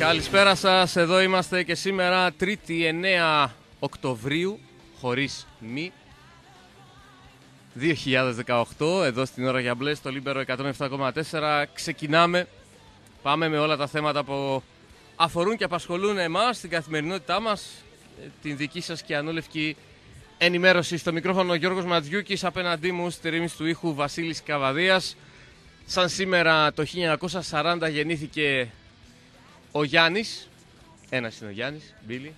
Καλησπέρα σας, εδώ είμαστε και σήμερα 3η 9 Οκτωβρίου, χωρίς μη 2018, εδώ στην ώρα για μπλε, στο Λίμπερο 107,4 Ξεκινάμε, πάμε με όλα τα θέματα που αφορούν και απασχολούν εμάς, την καθημερινότητά μας Την δική σας κυανόλευκη ενημέρωση. Στο μικρόφωνο ο Γιώργος Ματζιούκης Απέναντί μου στη ρύθμιση του ήχου Βασίλης Καβαδίας. Σαν σήμερα το 1940 γεννήθηκε ο Γιάννης, ένας είναι ο Γιάννης, Μπίλι.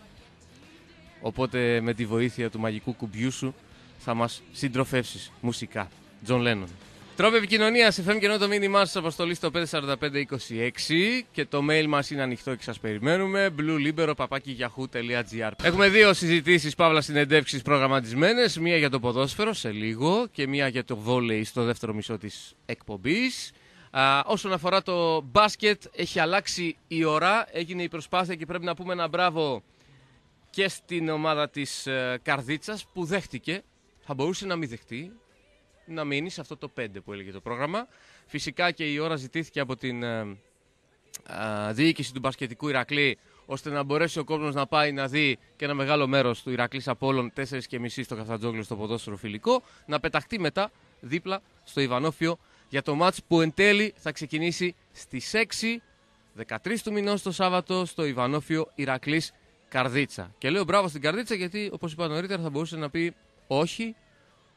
Οπότε με τη βοήθεια του μαγικού κουμπιού σου θα μας συντροφεύσεις μουσικά. Τζον Λένον. Τρόπο επικοινωνία σε FM και το μήνυμά σας αποστολή στο 54526 και το mail μας είναι ανοιχτό και σας περιμένουμε. bluelibero.yahoo.gr Έχουμε δύο συζητήσεις παύλα συνεντεύξεις προγραμματισμένες. Μία για το ποδόσφαιρο σε λίγο και μία για το βόλεϊ στο δεύτερο μισό της εκπομπής. Α, όσον αφορά το μπάσκετ, έχει αλλάξει η ώρα, έγινε η προσπάθεια και πρέπει να πούμε ένα μπράβο και στην ομάδα της ε, Καρδίτσας που δέχτηκε, θα μπορούσε να μην δεχτεί, να μείνει σε αυτό το 5 που έλεγε το πρόγραμμα. Φυσικά και η ώρα ζητήθηκε από την ε, διοίκηση του μπασκετικού Ηρακλή ώστε να μπορέσει ο κόσμος να πάει να δει και ένα μεγάλο μέρος του Ηρακλής Απόλλων 4.30 στο Καφτατζόγλιο στο ποδόσφαιρο φιλικό, να πεταχτεί μετά δίπλα στο Ιβανόφιο για το μάτς που εν τέλει θα ξεκινήσει στις 6, 13 του μηνός το Σάββατο στο Ιβανόφιο Ηρακλής Καρδίτσα. Και λέω μπράβο στην Καρδίτσα γιατί όπως είπα νωρίτερα θα μπορούσε να πει όχι,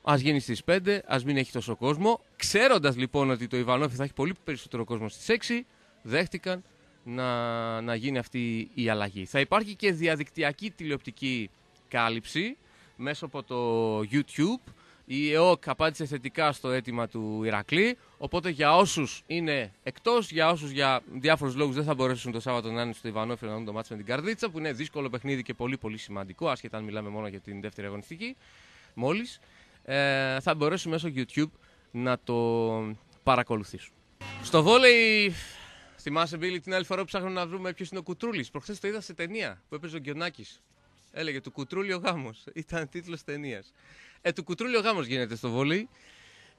ας γίνει στις 5, ας μην έχει τόσο κόσμο. Ξέροντας λοιπόν ότι το Ιβανόφιο θα έχει πολύ περισσότερο κόσμο στις 6, δέχτηκαν να, να γίνει αυτή η αλλαγή. Θα υπάρχει και διαδικτυακή τηλεοπτική κάλυψη μέσω από το YouTube η ΕΟΚ απάντησε θετικά στο αίτημα του Ηρακλή. Οπότε για όσους είναι εκτός, για όσους για διάφορους λόγους δεν θα μπορέσουν το Σάββατο να είναι στο Ιβανόφιλο να δουν το μάτσο με την Καρδίτσα, που είναι δύσκολο παιχνίδι και πολύ πολύ σημαντικό, άσχετα αν μιλάμε μόνο για την δεύτερη αγωνιστική, μόλις, ε, θα μπορέσουν μέσω YouTube να το παρακολουθήσουν. Στο βόλεϊ, θυμάσαι Μπίλη την άλλη φορά που ψάχνουμε να βρούμε ποιος είναι ο Κουτρούλης. Προχθές το είδα σε ταινία που έπαιζε ο Γκιονάκης. Έλεγε του Κουτρούλη ο γάμος. Ήταν τίτλος ταινίας. Ε, του κουτρούλι ο γάμος γίνεται στο βόλεϊ.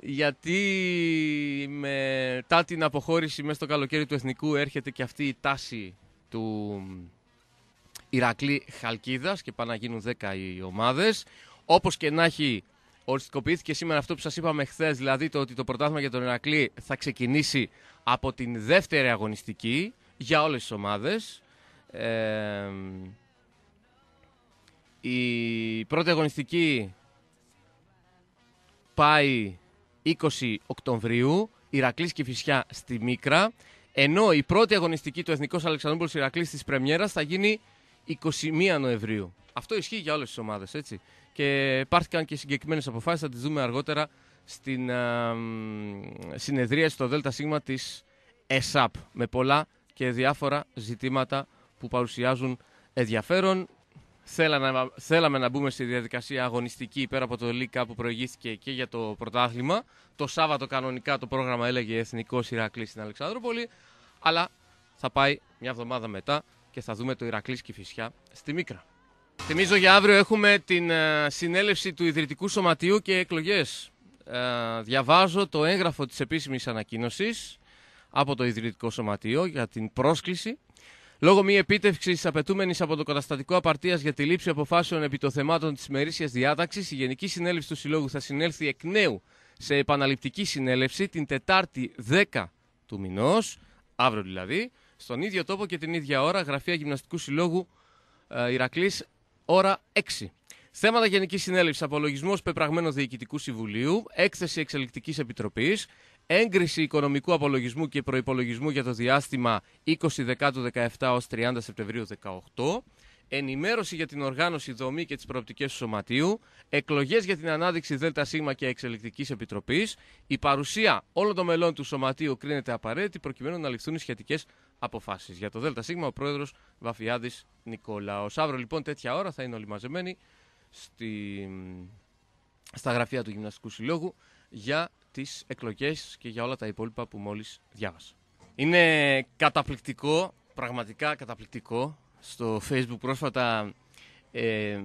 Γιατί μετά την αποχώρηση μέσα στο καλοκαίρι του Εθνικού έρχεται και αυτή η τάση του Ηρακλή Χαλκίδας και πάνε να γίνουν 10 οι ομάδες. Όπως και να έχει οριστικοποιήθηκε σήμερα αυτό που σας είπαμε χθες, δηλαδή το ότι το πρωτάθλημα για τον Ηρακλή θα ξεκινήσει από την δεύτερη αγωνιστική για όλες τις ομάδες. Ε, η πρώτη αγωνιστική πάει 20 Οκτωβρίου, Ηρακλής και Φυσιά στη Μίκρα, ενώ η πρώτη αγωνιστική του Εθνικός Αλεξανδρούπολος Ηρακλής της Πρεμιέρας θα γίνει 21 Νοεμβρίου. Αυτό ισχύει για όλες τις ομάδες, έτσι. Και υπάρχουν και συγκεκριμένες αποφάσεις, θα τις δούμε αργότερα στην α, συνεδρία στο ΔΣ της ΕΣΑΠ, με πολλά και διάφορα ζητήματα που παρουσιάζουν ενδιαφέρον. Θέλαμε, θέλαμε να μπούμε στη διαδικασία αγωνιστική πέρα από το ΛΙΚΑ που προηγήθηκε και για το πρωτάθλημα. Το Σάββατο κανονικά το πρόγραμμα έλεγε Εθνικό Ηρακλή στην Αλεξανδρούπολη. Αλλά θα πάει μια εβδομάδα μετά και θα δούμε το Ηρακλή και Φυσιά στη Μίκρα. Θυμίζω για αύριο έχουμε την uh, συνέλευση του Ιδρυτικού Σωματείου και εκλογές. Uh, διαβάζω το έγγραφο της επίσημης ανακοίνωσης από το Ιδρυτικό Σωματείο για την πρόσκληση Λόγω μη επίτευξης απαιτούμενης από το καταστατικό απαρτίας για τη λήψη αποφάσεων επί των θεμάτων της ημερήσια διάταξης, η Γενική Συνέλευση του Συλλόγου θα συνέλθει εκ νέου σε επαναληπτική συνέλευση την Τετάρτη 10 του μηνός, αύριο δηλαδή, στον ίδιο τόπο και την ίδια ώρα, Γραφεία Γυμναστικού Συλλόγου ε, Ηρακλής, ώρα 6. Θέματα Γενικής Συνέλευσης, απολογισμός πεπραγμένου Διοικητικού Συμβουλίου, έκθεση Εξελικτικής Επιτροπής, έγκριση οικονομικού απολογισμού και προϋπολογισμού για το διάστημα 20 Δεκάτου 17 ως 30 Σεπτεμβρίου 18, ενημέρωση για την οργάνωση, δομή και τις προοπτικές του Σωματείου, εκλογές για την ανάδειξη ΔΣ και Εξελικτικής Επιτροπής, η παρουσία όλων των μελών του Σωματείου κρίνεται απαραίτητη προκειμένου να ληφθούν οι σχετικές αποφάσεις. Για το ΔΣ ο πρόεδρος Βαφιάδης Νικόλαος. Αύριο λοιπόν τέτοια ώρα θα είναι όλοι μαζεμένοι στη... στα γραφεία του Γυμναστικού Συλλόγου για τις εκλογές και για όλα τα υπόλοιπα που μόλις διάβασα. Είναι καταπληκτικό, πραγματικά καταπληκτικό. Στο facebook πρόσφατα ε,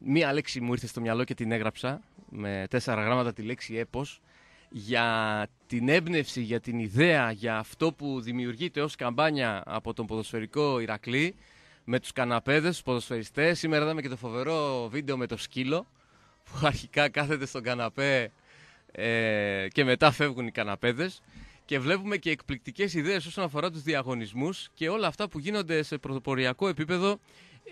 μία λέξη μου ήρθε στο μυαλό και την έγραψα με τέσσερα γράμματα τη λέξη έπος. για την έμπνευση, για την ιδέα, για αυτό που δημιουργείται ως καμπάνια από τον ποδοσφαιρικό Ηρακλή με τους καναπέδες, τους ποδοσφαιριστές. Σήμερα είδαμε και το φοβερό βίντεο με το σκύλο που αρχικά κάθεται στον καναπέ ε, και μετά φεύγουν οι καναπέδες και βλέπουμε και εκπληκτικές ιδέες όσον αφορά τους διαγωνισμούς και όλα αυτά που γίνονται σε πρωτοποριακό επίπεδο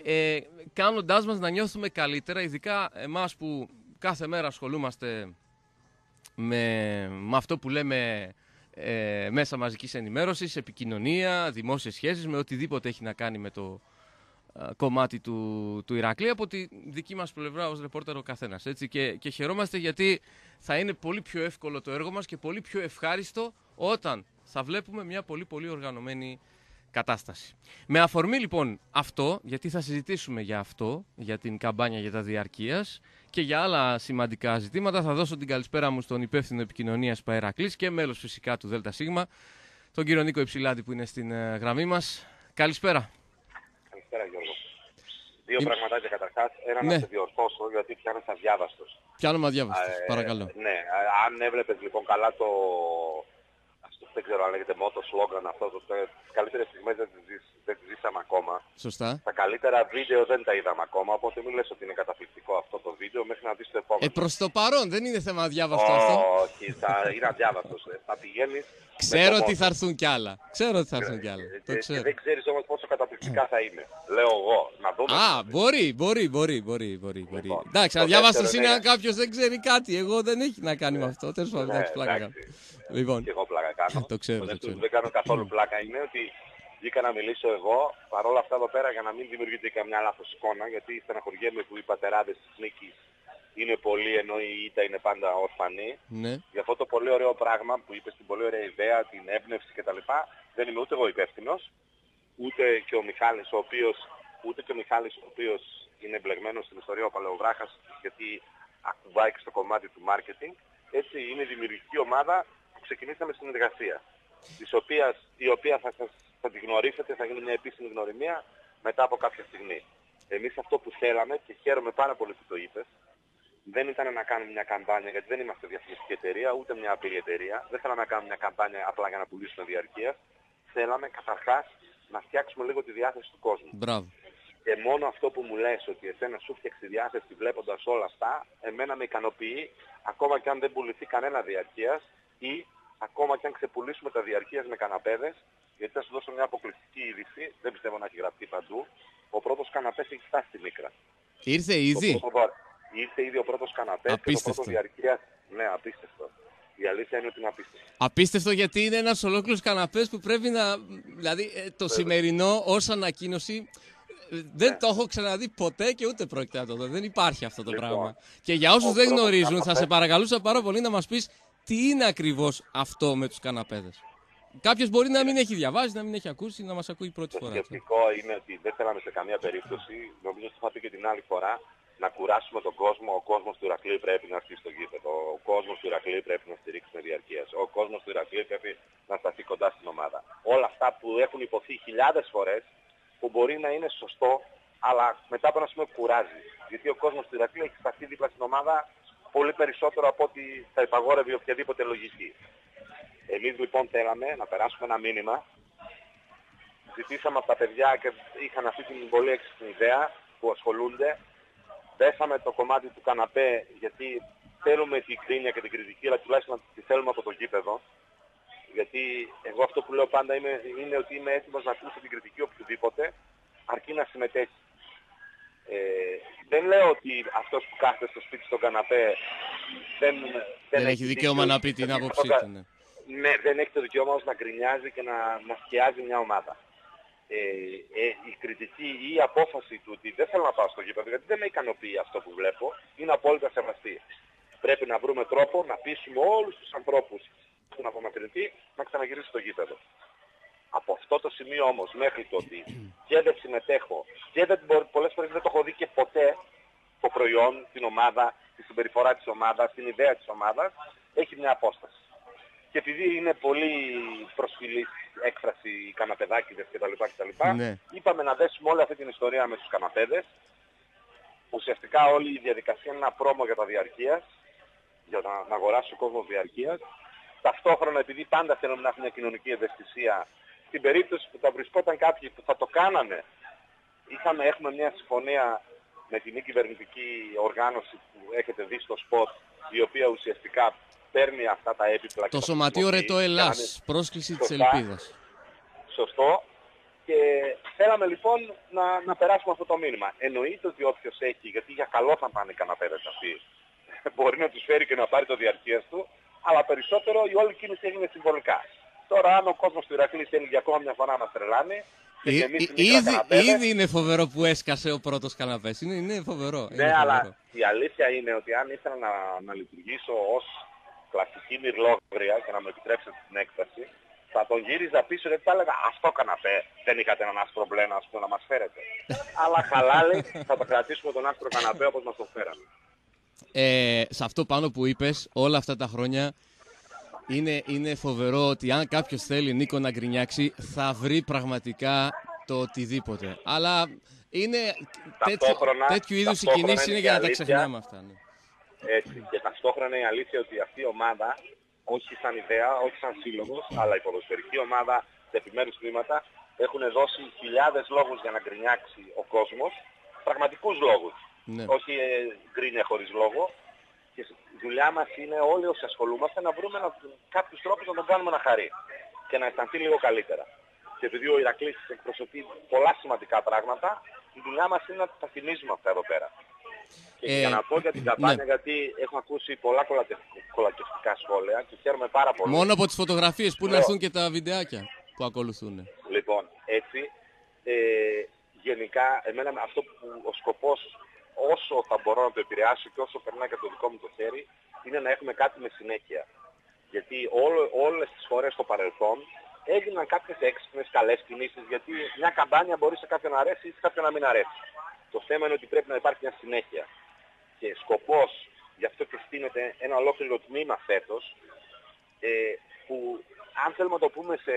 ε, κάνοντάς μας να νιώθουμε καλύτερα, ειδικά εμάς που κάθε μέρα ασχολούμαστε με, με αυτό που λέμε ε, μέσα μαζικής ενημέρωσης, επικοινωνία, δημόσιες σχέσεις, με οτιδήποτε έχει να κάνει με το ε, κομμάτι του, του Ηρακλή από τη δική μας πλευρά ως ρεπόρτερ ο καθένας. Έτσι. Και, και χαιρόμαστε γιατί θα είναι πολύ πιο εύκολο το έργο μας και πολύ πιο ευχάριστο όταν θα βλέπουμε μια πολύ πολύ οργανωμένη κατάσταση. Με αφορμή λοιπόν αυτό, γιατί θα συζητήσουμε για αυτό, για την καμπάνια για τα διαρκείας και για άλλα σημαντικά ζητήματα, θα δώσω την καλησπέρα μου στον υπεύθυνο επικοινωνίας ΠΑΕ Ηρακλής και μέλος φυσικά του ΔΣ, τον κύριο Νίκο Υψηλάντη που είναι στην ε, γραμμή μας. Καλησπέρα. Καλησπέρα Γιώργο. Δύο Είμαι... πραγματάκια καταρχάς. Ένα ναι. να σε διορθώσω γιατί πιάνεις αδιάβαστος. Πιάνομαι αδιάβαστος, ε, παρακαλώ. Ναι, αν έβλεπες λοιπόν καλά το, δεν ξέρω αν λέγεται μότο, σλόγκαν αυτό, το, τις καλύτερες στιγμές δεν τις, δεν τις ζήσαμε ακόμα. Σωστά. Τα καλύτερα βίντεο δεν τα είδαμε ακόμα, οπότε μην λες ότι είναι καταπληκτικό αυτό το βίντεο μέχρι να δεις το επόμενο. Ε, προς το παρόν δεν είναι θέμα αδιάβαστο αυτό. Όχι, θα είναι αδιάβαστος. Ε. θα πηγαίνεις Ξέρω ότι θα έρθουν κι άλλα. Ξέρω ότι θα έρθουν κι άλλα. το ξέρω. δεν ξέρεις όμως πόσο καταπληκτικά θα είναι. Λέω εγώ. Να δούμε. Α, μπορεί, μπορεί, μπορεί, μπορεί, μπορεί. μπορεί. Λοιπόν, εντάξει, αδιάβαστο είναι αν κάποιος δεν ξέρει κάτι. Εγώ δεν έχει να κάνει με αυτό. Τέλος πάντων, εντάξει, πλάκα. Λοιπόν. Και εγώ πλάκα κάνω. το ξέρω. Το, δεν κάνω καθόλου πλάκα είναι ότι βγήκα να μιλήσω εγώ. Παρ' όλα αυτά εδώ πέρα για να μην δημιουργείται καμιά λάθος εικόνα, γιατί στεναχωριέμαι που οι πατεράδες της νίκης είναι πολλοί ενώ η ήττα είναι πάντα ορφανή. Ναι. Για αυτό το πολύ ωραίο πράγμα που είπες, την πολύ ωραία ιδέα, την έμπνευση κτλ. Δεν είμαι ούτε εγώ υπεύθυνος, ούτε και ο Μιχάλης ο οποίος, ούτε και ο Μιχάλης ο οποίος είναι εμπλεγμένος στην ιστορία ο Παλαιοβράχας γιατί ακουμπάει και στο κομμάτι του marketing. Έτσι είναι η δημιουργική ομάδα ξεκινήσαμε συνεργασία, της οποίας, η οποία θα, σας, θα τη γνωρίσετε, θα γίνει μια επίσημη γνωριμία μετά από κάποια στιγμή. Εμείς αυτό που θέλαμε και χαίρομαι πάρα πολύ που το είπες, δεν ήταν να κάνουμε μια καμπάνια, γιατί δεν είμαστε διαφημιστική εταιρεία, ούτε μια απλή εταιρεία. Δεν θέλαμε να κάνουμε μια καμπάνια απλά για να πουλήσουμε διαρκεία. Θέλαμε καταρχάς να φτιάξουμε λίγο τη διάθεση του κόσμου. Μπράβο. Και μόνο αυτό που μου λες ότι εσένα σου φτιάξει τη διάθεση βλέποντας όλα αυτά, εμένα με ικανοποιεί, ακόμα και αν δεν πουληθεί κανένα διαρκείας ή ακόμα και αν ξεπουλήσουμε τα διαρκείας με καναπέδες, γιατί θα σου δώσω μια αποκλειστική είδηση, δεν πιστεύω να έχει γραφτεί παντού, ο πρώτος καναπές έχει φτάσει στη Μίκρα. Ήρθε ήδη; Ήρθε ήδη ο πρώτος καναπές και το πρώτο διαρκείας, ναι, απίστευτο. Η αλήθεια είναι ότι είναι απίστευτο. Απίστευτο γιατί είναι ένας ολόκληρος καναπές που πρέπει να. Δηλαδή ε, το Βέβαια. σημερινό ως ανακοίνωση ε, δεν ναι. το έχω ξαναδεί ποτέ και ούτε πρόκειται να το δω. Δεν υπάρχει αυτό το λοιπόν, πράγμα. Και για όσους δεν γνωρίζουν, θα σε παρακαλούσα πάρα πολύ να μας πεις τι είναι ακριβώς αυτό με τους καναπέδες. Κάποιος μπορεί να μην έχει διαβάσει, να μην έχει ακούσει, να μας ακούει πρώτη φορά. Το σκεπτικό είναι ότι δεν θέλαμε σε καμία περίπτωση, νομίζω ότι θα πει και την άλλη φορά, να κουράσουμε τον κόσμο. Ο κόσμος του Ηρακλή πρέπει να έρθει στο γήπεδο. Ο κόσμος του Ηρακλή πρέπει να στηρίξει με διαρκείας. Ο κόσμος του Ηρακλή πρέπει να σταθεί κοντά στην ομάδα. Όλα αυτά που έχουν υποθεί χιλιάδες φορές, που μπορεί να είναι σωστό, αλλά μετά από ένα σημείο κουράζει. Γιατί ο κόσμος του Ηρακλή έχει σταθεί δίπλα στην ομάδα πολύ περισσότερο από ό,τι θα υπαγόρευε οποιαδήποτε λογική. Εμείς λοιπόν θέλαμε να περάσουμε ένα μήνυμα. Ζητήσαμε από τα παιδιά και είχαν αυτή την πολύ έξυπνη ιδέα που ασχολούνται. Δέσαμε το κομμάτι του καναπέ γιατί θέλουμε την κρίνια και την κριτική, αλλά τουλάχιστον τη θέλουμε από το γήπεδο. Γιατί εγώ αυτό που λέω πάντα είναι, είναι ότι είμαι έτοιμος να ακούσω την κριτική οποιοδήποτε, αρκεί να συμμετέχει. Ε, δεν λέω ότι αυτός που κάθεται στο σπίτι στον καναπέ δεν, δεν, δεν έχει δικαίωμα να πει την άποψή του. Ναι. ναι, δεν έχει το δικαίωμα όμως να γκρινιάζει και να, να σκιάζει μια ομάδα. Ε, ε, η κριτική ή η απόφαση του ότι δεν θέλω να πάω στο γήπεδο γιατί δεν με ικανοποιεί αυτό που βλέπω είναι απόλυτα σεβαστή. Πρέπει να βρούμε τρόπο να πείσουμε όλους τους ανθρώπους που να απομακρυνθεί να ξαναγυρίσει στο γήπεδο. Από αυτό το σημείο όμως μέχρι το ότι και δεν συμμετέχω και δεν, πολλές φορές δεν το έχω δει και ποτέ το προϊόν, την ομάδα, τη συμπεριφορά της ομάδας, την ιδέα της ομάδας, έχει μια απόσταση. Και επειδή είναι πολύ προσφυλής έκφραση οι καναπεδάκιδες κτλ. κτλ ναι. είπαμε να δέσουμε όλη αυτή την ιστορία με τους καναπέδες. Ουσιαστικά όλη η διαδικασία είναι ένα πρόμο για τα διαρκείας για να, να αγοράσει ο κόσμος διαρκείας. Ταυτόχρονα επειδή πάντα θέλουμε να έχουμε μια κοινωνική ευαισθησία, στην περίπτωση που θα βρισκόταν κάποιοι που θα το κάνανε, είχαμε, έχουμε μια συμφωνία με την μη κυβερνητική οργάνωση που έχετε δει στο σποτ, η οποία ουσιαστικά παίρνει αυτά τα έπιπλα. Το Σωματείο Ρετό Ελλάς, πρόσκληση της Ελπίδας. Σωστό. Και θέλαμε λοιπόν να, να περάσουμε αυτό το μήνυμα. Εννοείται ότι όποιος έχει, γιατί για καλό θα πάνε οι καναπέδες αυτοί, μπορεί να τους φέρει και να πάρει το διαρκείας του, αλλά περισσότερο η όλη κίνηση έγινε συμβολικά. Τώρα αν ο κόσμος του Ηρακλή θέλει για ακόμα μια φορά να μας τρελάνει, Ήδη, ήδη είναι φοβερό που έσκασε ο πρώτος καναπές. Είναι, είναι φοβερό. Ναι, είναι αλλά η αλήθεια είναι ότι αν ήθελα να, να λειτουργήσω ως κλασική μυρλόγρια και να μου επιτρέψετε την έκταση, θα τον γύριζα πίσω γιατί θα έλεγα αυτό καναπέ. Δεν είχατε έναν άστρο μπλε να, να μας φέρετε. Αλλά χαλάλη θα το κρατήσουμε τον άστρο καναπέ όπως μας το φέραμε. Ε, σε αυτό πάνω που είπες όλα αυτά τα χρόνια είναι, είναι φοβερό ότι αν κάποιος θέλει Νίκο να γκρινιάξει θα βρει πραγματικά το οτιδήποτε. Αλλά είναι τέτοιο, τέτοιου είδους οι κινήσεις είναι για να τα ξεχνάμε αυτά. Ναι. Έτσι. Και ταυτόχρονα η αλήθεια ότι αυτή η ομάδα όχι σαν ιδέα, όχι σαν σύλλογος, αλλά η ποδοσφαιρική ομάδα σε επιμέρους τμήματα έχουν δώσει χιλιάδες λόγους για να γκρινιάξει ο κόσμος, πραγματικούς λόγους. Ναι. Όχι ε, γκρίνια χωρίς λόγο. Και η δουλειά μας είναι όλοι όσοι ασχολούμαστε να βρούμε να, κάποιους τρόπους να τον κάνουμε να χαρεί και να αισθανθεί λίγο καλύτερα. Και επειδή ο Ηρακλής εκπροσωπεί πολλά σημαντικά πράγματα, η δουλειά μας είναι να τα θυμίζουμε αυτά εδώ πέρα. Και ε, για να πω για την καμπάνια, ναι. γιατί έχω ακούσει πολλά κολακευτικά σχόλια και χαίρομαι πάρα πολύ. Μόνο από τις φωτογραφίες που να έρθουν και τα βιντεάκια που ακολουθούν. Λοιπόν, έτσι, ε, γενικά, εμένα αυτό που ο σκοπός όσο θα μπορώ να το επηρεάσω και όσο περνάει και το δικό μου το χέρι, είναι να έχουμε κάτι με συνέχεια. Γιατί όλο, όλες τις φορές στο παρελθόν έγιναν κάποιες έξυπνες καλές κινήσεις, γιατί μια καμπάνια μπορεί σε κάποιον να αρέσει ή σε κάποιον να μην αρέσει. Το θέμα είναι ότι πρέπει να υπάρχει μια συνέχεια. Και σκοπός, γι' αυτό και στείνεται ένα ολόκληρο τμήμα φέτος, ε, που αν θέλουμε να το πούμε σε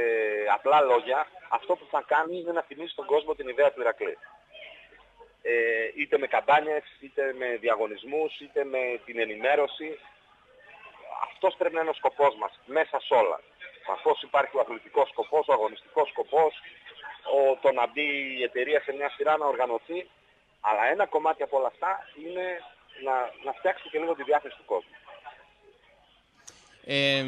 απλά λόγια, αυτό που θα κάνει είναι να θυμίσει στον κόσμο την ιδέα του Ηρακλή. Ε, είτε με καμπάνιες, είτε με διαγωνισμούς, είτε με την ενημέρωση. Αυτός πρέπει να είναι ο σκοπός μας, μέσα σε όλα. Καθώς υπάρχει ο αθλητικός σκοπός, ο αγωνιστικός σκοπός, ο, το να μπει η εταιρεία σε μια σειρά να οργανωθεί, αλλά ένα κομμάτι από όλα αυτά είναι να, να φτιάξει και λίγο τη διάθεση του κόσμου. Ε,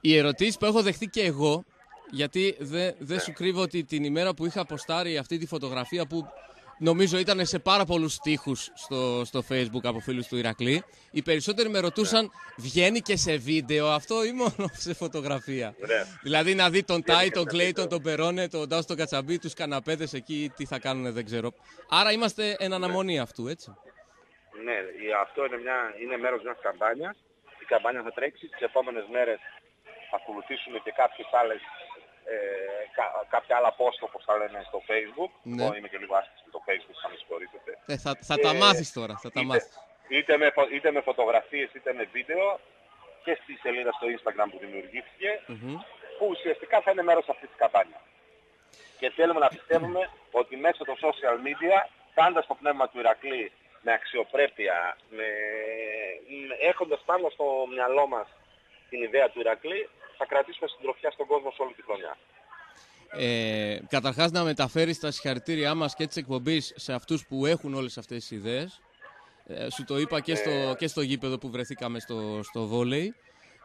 οι ερωτήσεις που έχω δεχτεί και εγώ, γιατί δεν δε ναι. σου κρύβω ότι την ημέρα που είχα αποστάρει αυτή τη φωτογραφία που νομίζω ήταν σε πάρα πολλούς στίχους στο, στο facebook από φίλους του Ηρακλή. Οι περισσότεροι με ρωτούσαν, ναι. βγαίνει και σε βίντεο αυτό ή μόνο σε φωτογραφία; Ναι. Δηλαδή να δει τον Τάι, τον Κλέιτον, τον Περόνε, τον Ντάου, τον Κατσαμπί, τους καναπέδες εκεί, τι θα κάνουν δεν ξέρω. Άρα είμαστε εν αναμονή ναι. αυτού, έτσι. Ναι, αυτό είναι, μια, είναι μέρος μιας καμπάνιας. Η καμπάνια θα τρέξει τις επόμενες μέρες θα ακολουθήσουμε και κάποιες άλλες ε, κα, κάποια άλλα post όπως θα λένε στο facebook. Ναι. Εγώ είμαι και λίγο άσχης με το facebook, θα με συγχωρήσετε. Ε, θα θα τα μάθεις τώρα, θα τα είτε, μάθεις. Είτε με, είτε με φωτογραφίες είτε με βίντεο και στη σελίδα στο instagram που δημιουργήθηκε mm-hmm. που ουσιαστικά θα είναι μέρος αυτής της καμπάνιας. Και θέλουμε να πιστεύουμε ότι μέσω των social media, κάνοντας το πνεύμα του Ηρακλή με αξιοπρέπεια, με, έχοντας πάνω στο μυαλό μας την ιδέα του Ηρακλή, θα κρατήσουμε συντροφιά στον κόσμο σε όλη τη χρονιά. Ε, καταρχάς να μεταφέρεις τα συγχαρητήριά μας και της εκπομπής σε αυτούς που έχουν όλες αυτές τις ιδέες. Ε, σου το είπα και στο, ε. και στο γήπεδο που βρεθήκαμε στο, στο βόλεϊ.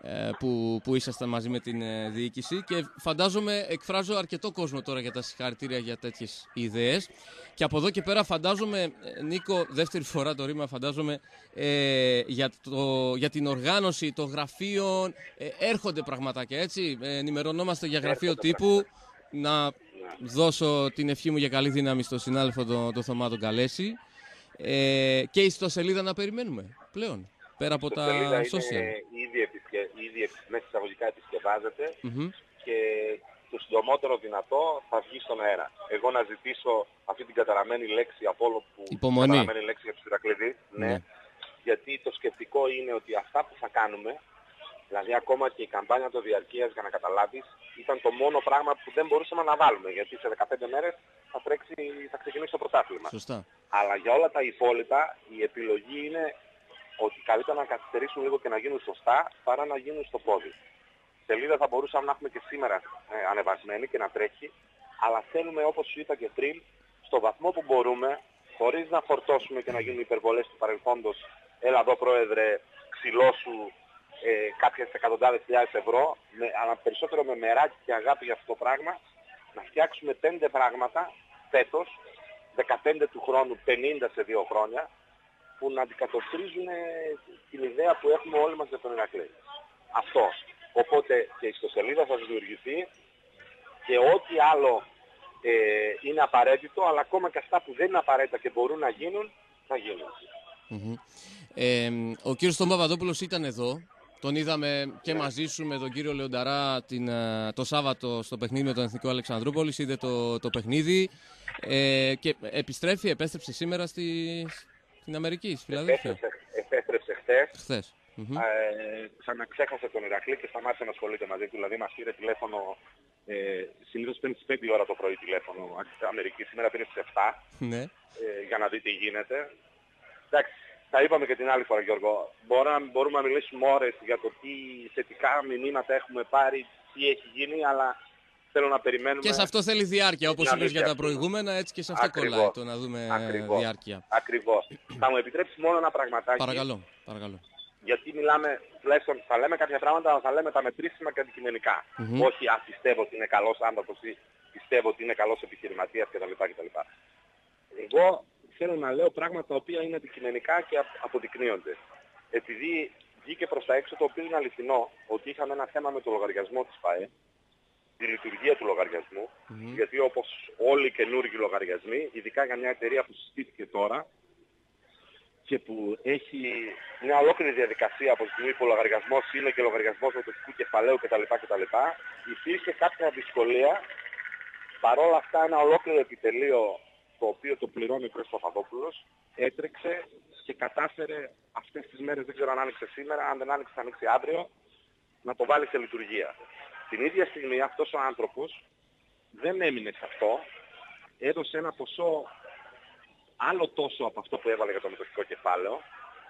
Ε, που, που ήσασταν μαζί με την ε, διοίκηση. Και φαντάζομαι εκφράζω αρκετό κόσμο τώρα για τα συγχαρητήρια για τέτοιες ιδέες. Και από εδώ και πέρα φαντάζομαι, ε, Νίκο, δεύτερη φορά το ρήμα φαντάζομαι ε, για, το, για την οργάνωση των γραφείων έρχονται πραγματάκια έτσι, ενημερωνόμαστε για γραφείο τύπου. Να δώσω την ευχή μου για καλή δύναμη στο συνάδελφο τον το Θωμά τον Καλέση. Ε, και στο σελίδα να περιμένουμε πλέον πέρα από τα social. Είναι ήδη, επισκε... ήδη μέσα εισαγωγικά επισκευάζεται mm-hmm. και το συντομότερο δυνατό θα βγει στον αέρα. Εγώ να ζητήσω αυτή την καταραμένη λέξη από όλο που... Υπομονή. Καταραμένη λέξη για τους Ηρακλειδείς. Ναι. ναι. Γιατί το σκεπτικό είναι ότι αυτά που θα κάνουμε, δηλαδή ακόμα και η καμπάνια των διαρκείας για να καταλάβεις, ήταν το μόνο πράγμα που δεν μπορούσαμε να βάλουμε. Γιατί σε 15 μέρες θα, τρέξει, θα ξεκινήσει το πρωτάθλημα. Σωστά. Αλλά για όλα τα υπόλοιπα η επιλογή είναι ότι καλύτερα να καθυστερήσουν λίγο και να γίνουν σωστά παρά να γίνουν στο πόδι. Σελίδα θα μπορούσαμε να έχουμε και σήμερα ε, ανεβασμένη και να τρέχει, αλλά θέλουμε όπως σου είπα και πριν, στο βαθμό που μπορούμε, χωρίς να φορτώσουμε και να γίνουν υπερβολές του παρελθόντος, έλα εδώ πρόεδρε, ξυλώσου ε, κάποιες εκατοντάδες χιλιάδες ευρώ, με, αλλά περισσότερο με μεράκι και αγάπη για αυτό το πράγμα, να φτιάξουμε πέντε πράγματα φέτος, 15 του χρόνου, 50 σε δύο χρόνια, που να αντικατοπτρίζουν ε, την ιδέα που έχουμε όλοι μας για τον Ηρακλή. Αυτό. Οπότε και η ιστοσελίδα θα δημιουργηθεί και ό,τι άλλο ε, είναι απαραίτητο, αλλά ακόμα και αυτά που δεν είναι απαραίτητα και μπορούν να γίνουν, θα γίνουν. Ε, ο κύριος Τον Παπαδόπουλος ήταν εδώ. Τον είδαμε και ναι. μαζί σου με τον κύριο Λεονταρά την, ε, το Σάββατο στο παιχνίδι με τον Εθνικό Αλεξανδρούπολης. Είδε το, το παιχνίδι ε, και επιστρέφει, επέστρεψε σήμερα στη, στην Αμερική, στη Φιλαδέλφια. Επέστρεψε, επέστρεψε χθες. χθες. Mm-hmm. Ε, ξαναξέχασε τον Ηρακλή και σταμάτησε να ασχολείται μαζί του. Δηλαδή μας πήρε τηλέφωνο, ε, συνήθως παίρνει στις 5 ώρα το πρωί τηλέφωνο Αμερική, σήμερα πήρε στις 7 ναι. ε, για να δει τι γίνεται. Εντάξει, τα είπαμε και την άλλη φορά Γιώργο. Μπορούμε, μπορούμε να μιλήσουμε ώρες για το τι θετικά μηνύματα έχουμε πάρει, τι έχει γίνει, αλλά θέλω να περιμένουμε... Και σε αυτό θέλει διάρκεια, όπως είπες για τα προηγούμενα, έτσι και σε αυτό Ακριβώς. κολλάει το να δούμε Ακριβώς. διάρκεια. Ακριβώς. Θα μου επιτρέψεις μόνο ένα πραγματάκι; Παρακαλώ, παρακαλώ γιατί μιλάμε, τουλάχιστον θα λέμε κάποια πράγματα, αλλά θα λέμε τα μετρήσιμα και αντικειμενικά. Mm-hmm. Όχι αν πιστεύω ότι είναι καλός άνθρωπος ή πιστεύω ότι είναι καλός επιχειρηματίας κτλ. κτλ. Εγώ θέλω να λέω πράγματα τα οποία είναι αντικειμενικά και αποδεικνύονται. Επειδή βγήκε προς τα έξω το οποίο είναι αληθινό ότι είχαμε ένα θέμα με το λογαριασμό της ΠΑΕ, τη λειτουργία του λογαριασμού, mm-hmm. γιατί όπως όλοι οι καινούργιοι λογαριασμοί, ειδικά για μια εταιρεία που συστήθηκε τώρα, και που έχει μια ολόκληρη διαδικασία από τη στιγμή που ο λογαριασμός είναι και λογαριασμός οτοτικού κεφαλαίου κτλ. κτλ. Υπήρχε κάποια δυσκολία. Παρόλα αυτά ένα ολόκληρο επιτελείο το οποίο το πληρώνει ο κ. Παπαδόπουλος έτρεξε και κατάφερε αυτές τις μέρες, δεν ξέρω αν άνοιξε σήμερα, αν δεν άνοιξε θα ανοίξει αύριο, να το βάλει σε λειτουργία. Την ίδια στιγμή αυτός ο άνθρωπος δεν έμεινε σε αυτό, έδωσε ένα ποσό άλλο τόσο από αυτό που έβαλε για το μετοχικό κεφάλαιο,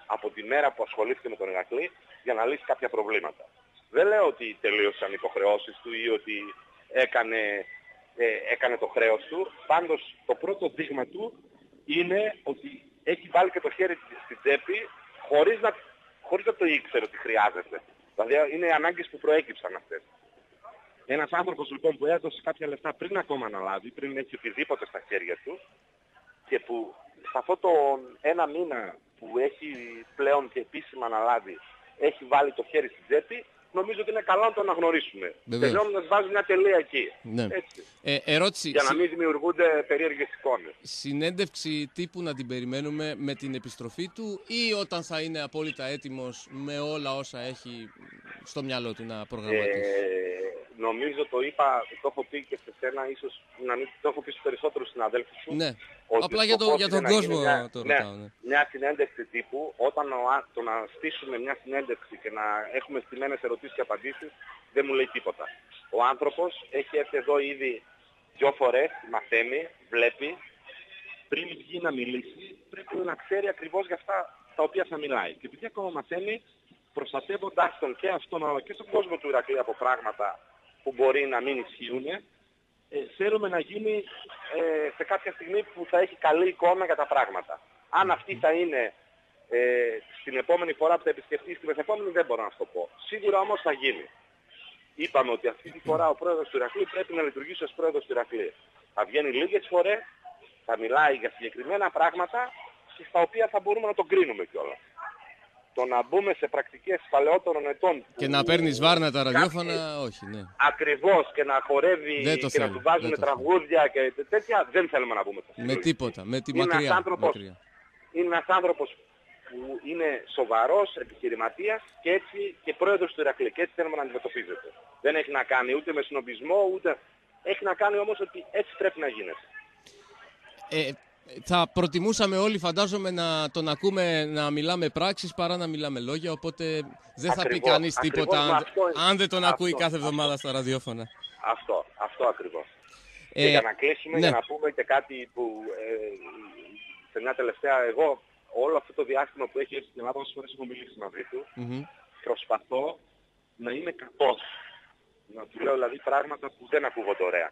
από τη μέρα που ασχολήθηκε με τον Ηρακλή, για να λύσει κάποια προβλήματα. Δεν λέω ότι τελείωσαν οι υποχρεώσεις του ή ότι έκανε, ε, έκανε το χρέος του. Πάντως το πρώτο δείγμα του είναι ότι έχει βάλει και το χέρι στην τσέπη χωρίς να, χωρίς να το ήξερε ότι χρειάζεται. Δηλαδή είναι οι ανάγκες που προέκυψαν αυτές. Ένας άνθρωπος λοιπόν που έδωσε κάποια λεφτά πριν ακόμα αναλάβει, πριν έχει οτιδήποτε στα χέρια του και που σε αυτό το ένα μήνα που έχει πλέον και επίσημα αναλάβει, έχει βάλει το χέρι στην τσέπη, νομίζω ότι είναι καλό να το αναγνωρίσουμε. Τελειώνοντας βάζουμε μια τελεία εκεί. Ναι. Έτσι. Ε, ερώτηση. Για να μην δημιουργούνται περίεργες εικόνες. Συνέντευξη τύπου να την περιμένουμε με την επιστροφή του ή όταν θα είναι απόλυτα έτοιμος με όλα όσα έχει στο μυαλό του να προγραμματίσει; Ε, νομίζω το είπα, το έχω πει και σε σένα, ίσως να μην το έχω πει στους περισσότερους συναδέλφους σου. Ναι. Απλά για, το, για τον κόσμο μια, το ναι, ρωτάω. Ναι. Μια συνέντευξη τύπου, όταν ο, το να στήσουμε μια συνέντευξη και να έχουμε στημένες ερωτήσεις και απαντήσεις, δεν μου λέει τίποτα. Ο άνθρωπος έχει έρθει εδώ ήδη δυο φορές, μαθαίνει, βλέπει, πριν βγει να μιλήσει, πρέπει να ξέρει ακριβώς για αυτά τα οποία θα μιλάει. Και επειδή ακόμα μαθαίνει, προστατεύοντάς τον και αυτόν αλλά και στον κόσμο του Ηρακλή από πράγματα που μπορεί να μην ισχύουν, ε, θέλουμε να γίνει ε, σε κάποια στιγμή που θα έχει καλή εικόνα για τα πράγματα. Αν αυτή θα είναι ε, στην επόμενη φορά που θα επισκεφτεί, στην μεθεπόμενη δεν μπορώ να σου το πω. Σίγουρα όμως θα γίνει. Είπαμε ότι αυτή τη φορά ο πρόεδρος του Ηρακλή πρέπει να λειτουργήσει ως πρόεδρος του Ηρακλή. Θα βγαίνει λίγες φορές, θα μιλάει για συγκεκριμένα πράγματα και στα οποία θα μπορούμε να τον κρίνουμε κιόλας το να μπούμε σε πρακτικές παλαιότερων ετών. Και να παίρνεις βάρνα τα ραδιόφωνα, όχι, ναι. Ακριβώς και να χορεύει και θέλω, να του βάζουμε τραγούδια και τέτοια, δεν θέλουμε να μπούμε σε Με τίποτα, με τη μακριά. Ένας άνθρωπος, μακριά. Είναι ένας άνθρωπος που είναι σοβαρός επιχειρηματίας και έτσι και πρόεδρος του Ηρακλή και έτσι θέλουμε να αντιμετωπίζεται. Δεν έχει να κάνει ούτε με συνομπισμό, ούτε... Έχει να κάνει όμως ότι έτσι πρέπει να γίνεται. Ε, θα προτιμούσαμε όλοι φαντάζομαι να τον ακούμε να μιλάμε πράξεις παρά να μιλάμε λόγια οπότε δεν θα πει κανείς τίποτα αν, αν, δεν τον ακούει κάθε εβδομάδα στα ραδιόφωνα. Αυτό, αυτό ακριβώς. Ε, και για να κλείσουμε, ναι. για να πούμε και κάτι που ε, σε μια τελευταία εγώ όλο αυτό το διάστημα που έχει έρθει στην Ελλάδα, όσες φορές έχω μιλήσει μαζί του, προσπαθώ να είμαι κακός. Να του λέω δηλαδή πράγματα που δεν ακούγονται ωραία.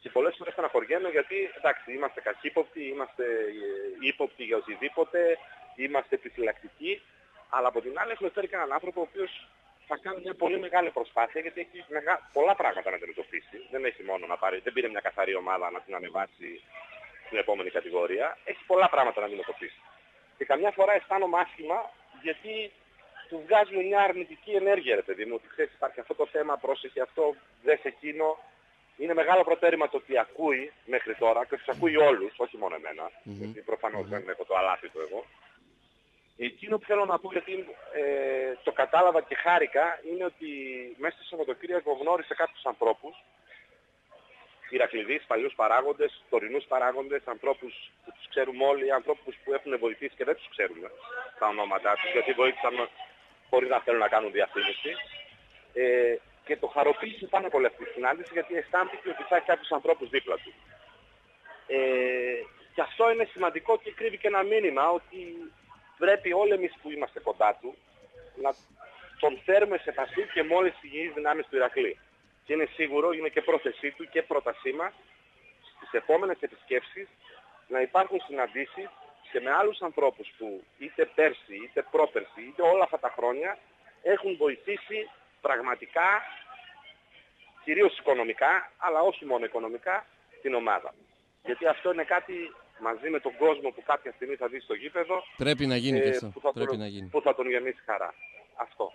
Και πολλές φορές στεναχωριέμαι γιατί εντάξει είμαστε καχύποπτοι, είμαστε ε, ύποπτοι για οτιδήποτε, είμαστε επιφυλακτικοί, αλλά από την άλλη έχουμε φέρει κανέναν άνθρωπο ο οποίος θα κάνει μια πολύ μεγάλη προσπάθεια γιατί έχει μεγά... πολλά πράγματα να αντιμετωπίσει. Δεν έχει μόνο να πάρει, δεν πήρε μια καθαρή ομάδα να την ανεβάσει στην επόμενη κατηγορία. Έχει πολλά πράγματα να αντιμετωπίσει. Και καμιά φορά αισθάνομαι άσχημα γιατί του βγάζουμε μια αρνητική ενέργεια, ρε παιδί μου. Ότι ξέρεις, υπάρχει αυτό το θέμα, πρόσεχε αυτό, δες εκείνο. Είναι μεγάλο προτέρημα το ότι ακούει μέχρι τώρα και τους ακούει όλους, όχι μόνο εμένα. Mm-hmm. Γιατί προφανώς mm-hmm. δεν έχω το αλάτι του εγώ. Εκείνο που θέλω να πω γιατί ε, το κατάλαβα και χάρηκα είναι ότι μέσα στο Σαββατοκύριακο γνώρισε κάποιους ανθρώπους Ηρακλειδείς, παλιούς παράγοντες, τωρινούς παράγοντες, ανθρώπους που τους ξέρουμε όλοι, ανθρώπους που έχουν βοηθήσει και δεν τους ξέρουμε τα ονόματά τους, γιατί βοήθησαν χωρίς να θέλουν να κάνουν διαφήμιση. Ε, και το χαροποίησε πάρα πολύ αυτή τη συνάντηση γιατί αισθάνθηκε ότι θα έχει κάποιους ανθρώπους δίπλα του. Ε, και αυτό είναι σημαντικό και κρύβει και ένα μήνυμα ότι πρέπει όλοι εμείς που είμαστε κοντά του να τον φέρουμε σε επαφή και με όλες τις υγιείς δυνάμεις του Ηρακλή. Και είναι σίγουρο, είναι και πρόθεσή του και πρότασή μας στις επόμενες επισκέψεις να υπάρχουν συναντήσεις και με άλλους ανθρώπους που είτε πέρσι, είτε πρόπερσι, είτε όλα αυτά τα χρόνια έχουν βοηθήσει πραγματικά, κυρίως οικονομικά, αλλά όχι μόνο οικονομικά, την ομάδα. Γιατί αυτό είναι κάτι μαζί με τον κόσμο που κάποια στιγμή θα δει στο γήπεδο. Πρέπει να γίνει ε, και αυτό. Που θα, Πρέπει τον, να γίνει. που θα τον γεμίσει χαρά. Αυτό.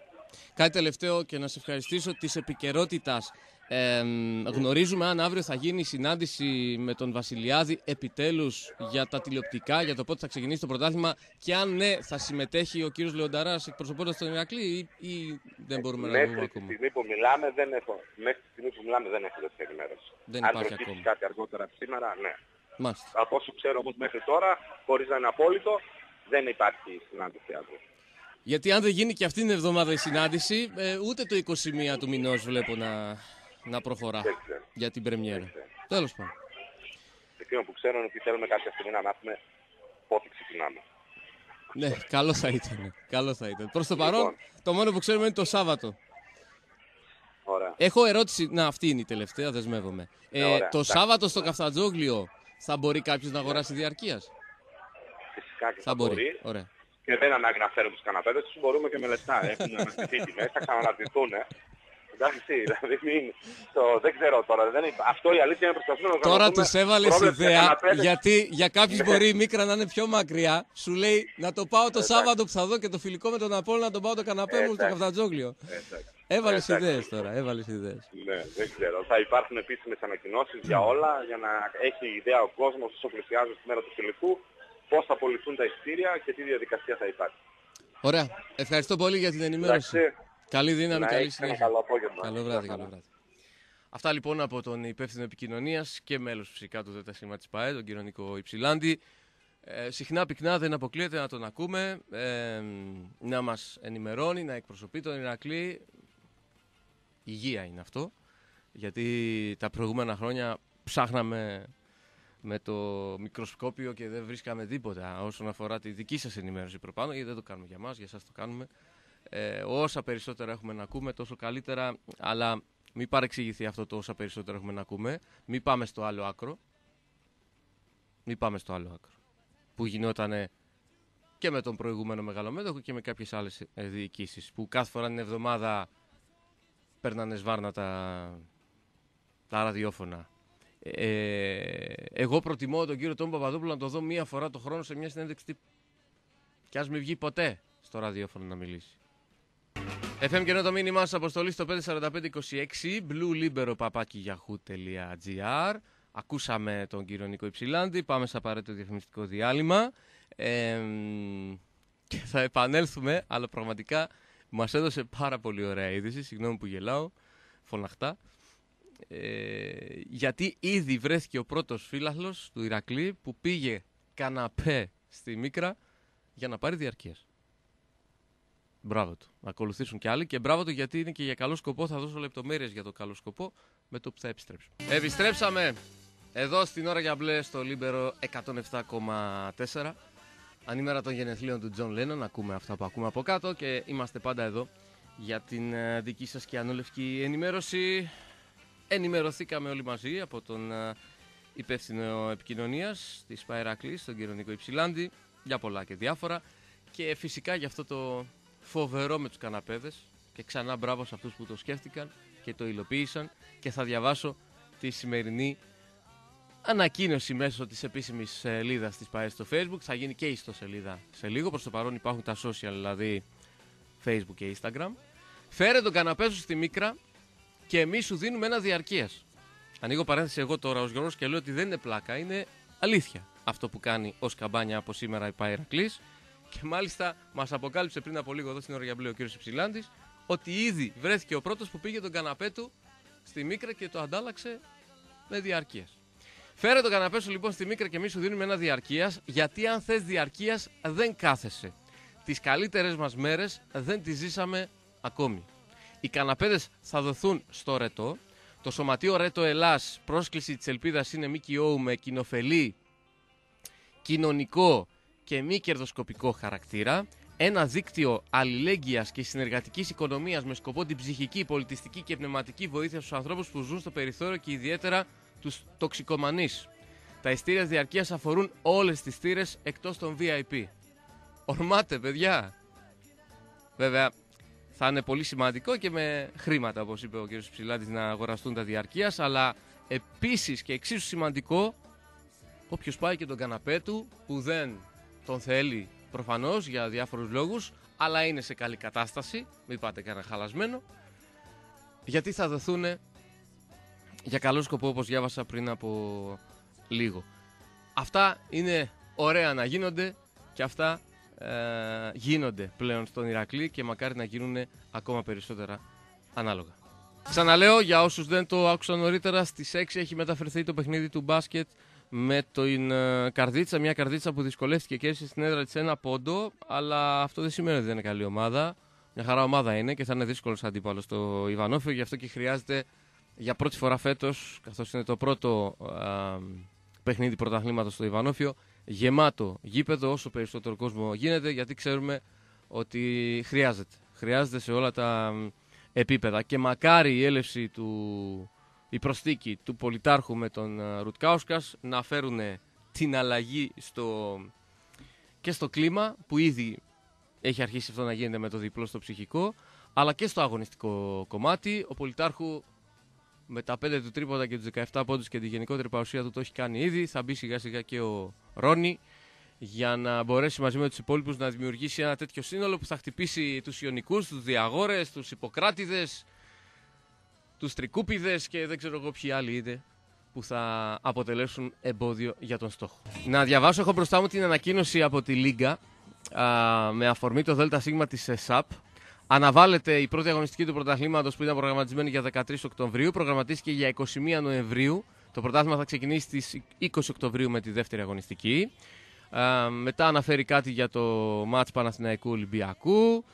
Κάτι τελευταίο και να σε ευχαριστήσω της επικαιρότητας. Ε, γνωρίζουμε αν αύριο θα γίνει συνάντηση με τον Βασιλιάδη επιτέλους για τα τηλεοπτικά, για το πότε θα ξεκινήσει το πρωτάθλημα και αν ναι θα συμμετέχει ο κύριος Λεονταράς εκπροσωπώντας τον Ηρακλή ή, ή δεν μπορούμε να δούμε ακόμα; Στιγμή που μιλάμε, δεν έχω, μέχρι τη στιγμή που μιλάμε δεν έχω τέτοια ενημέρωση. Δεν αν υπάρχει ακόμα. κάτι αργότερα σήμερα, ναι. Μάλιστα. Από όσο ξέρω όμως μέχρι τώρα, χωρίς να είναι απόλυτο, δεν υπάρχει συνάντηση αύριο. Γιατί αν δεν γίνει και αυτήν την εβδομάδα η συνάντηση, ε, ούτε το 21 του μηνός βλέπω να, να προχωρά Δεν ξέρω. για την πρεμιέρα. Δεν ξέρω. Τέλος πάντων. Εκείνο που ξέρω είναι ότι θέλουμε κάποια στιγμή να μάθουμε πότε ξεκινάμε. Ναι, καλό θα ήταν. Καλό θα ήταν. Προς το Λοιπόν. παρόν, το μόνο που ξέρουμε είναι το Σάββατο. Ωραία. Έχω ερώτηση. Να, αυτή είναι η τελευταία, δεσμεύομαι. Ε, ωραία. το Εντάξει. Σάββατο στο Καφτατζόγλιο θα μπορεί κάποιος να αγοράσει διαρκείας; Φυσικά και Θα μπορεί. Ωραία. Και δεν ανάγκη να φέρουν τους καναπέδες τους, μπορούμε και με λεφτά. Έχουν αναστηθεί τιμές, θα ξαναναρτηθούν. Ε. Εντάξει, δηλαδή μην... Το, δεν ξέρω τώρα. Δεν είναι... Αυτό η αλήθεια είναι προσπαθούμε να Τώρα οργανωθούμε τους έβαλες πρόβλεψη για ιδέα, καναπέδες. γιατί για κάποιους Ναι. μπορεί η μίκρα να είναι πιο μακριά. Σου λέει να το πάω το Εντάξει. Σάββατο που θα δω και το φιλικό με τον Απόλυο να τον πάω το καναπέ μου στο Εντάξει. Καφτατζόγλιο. Εντάξει. Έβαλες Εντάξει. ιδέες τώρα, έβαλες ιδέες. Ναι, δεν ξέρω. Θα υπάρχουν επίσημες ανακοινώσεις για όλα, για να έχει ιδέα ο κόσμος όσο πλησιάζει στη μέρα του φιλικού, πώς θα απολυθούν τα εισιτήρια και τι διαδικασία θα υπάρχει. Ωραία. Ευχαριστώ πολύ για την ενημέρωση. Εντάξει. Καλή δύναμη, Να καλή έχεις ένα συνέχεια. καλό απόγευμα. Καλό βράδυ, καλό βράδυ. Αυτά λοιπόν από τον υπεύθυνο επικοινωνίας και μέλος φυσικά του ΔΕΤΑ Σήμα της ΠαΕ, τον κύριο Νίκο Υψηλάντη. Ε, συχνά πυκνά δεν αποκλείεται να τον ακούμε, ε, να μας ενημερώνει, να εκπροσωπεί τον Ηρακλή. Υγεία είναι αυτό, γιατί τα προηγούμενα χρόνια ψάχναμε με το μικροσκόπιο και δεν βρίσκαμε τίποτα όσον αφορά τη δική σας ενημέρωση προπάνω, γιατί δεν το κάνουμε για μας, για σας το κάνουμε. Ε, όσα περισσότερα έχουμε να ακούμε, τόσο καλύτερα, αλλά μην παρεξηγηθεί αυτό το όσα περισσότερα έχουμε να ακούμε. Μην πάμε στο άλλο άκρο. Μην πάμε στο άλλο άκρο. Που γινόταν και με τον προηγούμενο μεγαλομέτωχο και με κάποιες άλλες ε, διοικήσεις που κάθε φορά την εβδομάδα παίρνανε σβάρνα τα, τα ραδιόφωνα. Ε, εγώ προτιμώ τον κύριο Τόμ Παπαδόπουλο να το δω μία φορά το χρόνο σε μια συνέντευξη τύπου. Και ας μην βγει ποτέ στο ραδιόφωνο να μιλήσει. FM και το μήνυμά σας αποστολή στο 54526 bluelibero.yahoo.gr Ακούσαμε τον κύριο Νίκο Υψηλάντη, πάμε σε απαραίτητο διαφημιστικό διάλειμμα ε, και θα επανέλθουμε, αλλά πραγματικά μας έδωσε πάρα πολύ ωραία είδηση, συγγνώμη που γελάω, φωναχτά, ε, γιατί ήδη βρέθηκε ο πρώτος φίλαθλος του Ηρακλή που πήγε καναπέ στη Μίκρα για να πάρει διαρκείας. Μπράβο του. Να ακολουθήσουν κι άλλοι και μπράβο του γιατί είναι και για καλό σκοπό. Θα δώσω λεπτομέρειες για το καλό σκοπό με το που θα επιστρέψουμε. Επιστρέψαμε εδώ στην ώρα για μπλε στο Λίμπερο 107,4. ανήμερα των γενεθλίων του Τζον Λένον. Ακούμε αυτά που ακούμε από κάτω και είμαστε πάντα εδώ για την ε, δική σας κυανόλευκη ενημέρωση. Ενημερωθήκαμε όλοι μαζί από τον ε, υπεύθυνο επικοινωνίας της ΠΑΕ Ηρακλή, τον κύριο Νίκο Υψηλάντη, για πολλά και διάφορα. Και φυσικά για αυτό το φοβερό με τους καναπέδες και ξανά μπράβο σε αυτούς που το σκέφτηκαν και το υλοποίησαν και θα διαβάσω τη σημερινή ανακοίνωση μέσω της επίσημης σελίδας της ΠΑΕ στο facebook. Θα γίνει και η ιστοσελίδα σε λίγο. Προς το παρόν υπάρχουν τα social, δηλαδή facebook και instagram. Φέρε τον καναπέ σου στη μίκρα και εμείς σου δίνουμε ένα διαρκείας. Ανοίγω παρένθεση εγώ τώρα ως Γιώργος και λέω ότι δεν είναι πλάκα, είναι αλήθεια αυτό που κάνει ως καμπάνια από σήμερα η Παερακλής και μάλιστα μας αποκάλυψε πριν από λίγο εδώ στην ώρα για μπλε ο κ. Υψηλάντης ότι ήδη βρέθηκε ο πρώτος που πήγε τον καναπέ του στη μίκρα και το αντάλλαξε με διαρκείας. Φέρε τον καναπέ σου λοιπόν στη μίκρα και εμείς σου δίνουμε ένα διαρκείας, γιατί αν θες διαρκείας δεν κάθεσαι. Τις καλύτερες μας μέρες δεν τις ζήσαμε ακόμη. Οι καναπέδες θα δοθούν στο ρετό. Το σωματείο Ρέτο Ελλάς, πρόσκληση της Ελπίδας είναι ΜΚΟ με κοινοφελή, κοινωνικό και μη κερδοσκοπικό χαρακτήρα, ένα δίκτυο αλληλέγγυας και συνεργατικής οικονομίας με σκοπό την ψυχική, πολιτιστική και πνευματική βοήθεια στους ανθρώπους που ζουν στο περιθώριο και ιδιαίτερα τους τοξικομανείς. Τα ειστήρια διαρκείας αφορούν όλες τις θύρες εκτός των VIP. Ορμάτε, παιδιά! Βέβαια, θα είναι πολύ σημαντικό και με χρήματα, όπως είπε ο κ. Ψηλάτης, να αγοραστούν τα διαρκείας, αλλά επίσης και εξίσου σημαντικό, όποιος πάει και τον καναπέ του που δεν τον θέλει προφανώς για διάφορους λόγους, αλλά είναι σε καλή κατάσταση. Μην πάτε κανένα χαλασμένο. Γιατί θα δοθούν για καλό σκοπό όπως διάβασα πριν από λίγο. Αυτά είναι ωραία να γίνονται και αυτά ε, γίνονται πλέον στον Ηρακλή και μακάρι να γίνουν ακόμα περισσότερα ανάλογα. Ξαναλέω για όσους δεν το άκουσαν νωρίτερα, στις 6 έχει μεταφερθεί το παιχνίδι του μπάσκετ με την uh, Καρδίτσα, μια Καρδίτσα που δυσκολεύτηκε και έρθει στην έδρα της ένα πόντο, αλλά αυτό δεν σημαίνει ότι δεν είναι καλή ομάδα. Μια χαρά ομάδα είναι και θα είναι δύσκολος αντίπαλος στο Ιβανόφιο, γι' αυτό και χρειάζεται για πρώτη φορά φέτος, καθώς είναι το πρώτο uh, παιχνίδι πρωταθλήματος στο Ιβανόφιο, γεμάτο γήπεδο όσο περισσότερο κόσμο γίνεται, γιατί ξέρουμε ότι χρειάζεται. Χρειάζεται σε όλα τα επίπεδα. Και μακάρι η έλευση του η προσθήκη του Πολιτάρχου με τον ε, Ρουτκάουσκας να φέρουν την αλλαγή στο... και στο κλίμα που ήδη έχει αρχίσει αυτό να γίνεται με το διπλό στο ψυχικό αλλά και στο αγωνιστικό κομμάτι. Ο Πολιτάρχου με τα 5 του τρίποτα και τους 17 πόντους και τη γενικότερη παρουσία του το έχει κάνει ήδη. Θα μπει σιγά σιγά και ο Ρόνι για να μπορέσει μαζί με τους υπόλοιπους να δημιουργήσει ένα τέτοιο σύνολο που θα χτυπήσει τους Ιωνικούς, τους Διαγόρες, τους Ιπποκράτηδες, τους τρικούπιδες και δεν ξέρω εγώ ποιοι άλλοι είναι που θα αποτελέσουν εμπόδιο για τον στόχο. Να διαβάσω, έχω μπροστά μου την ανακοίνωση από τη Λίγκα με αφορμή το ΔΣ της ΕΣΑΠ. Αναβάλλεται η πρώτη αγωνιστική του πρωταθλήματος που ήταν προγραμματισμένη για 13 Οκτωβρίου, προγραμματίστηκε για 21 Νοεμβρίου. Το πρωτάθλημα θα ξεκινήσει στις 20 Οκτωβρίου με τη δεύτερη αγωνιστική. Α, μετά αναφέρει κάτι για το μάτς Παναθηναϊκού Ολυμπιακού.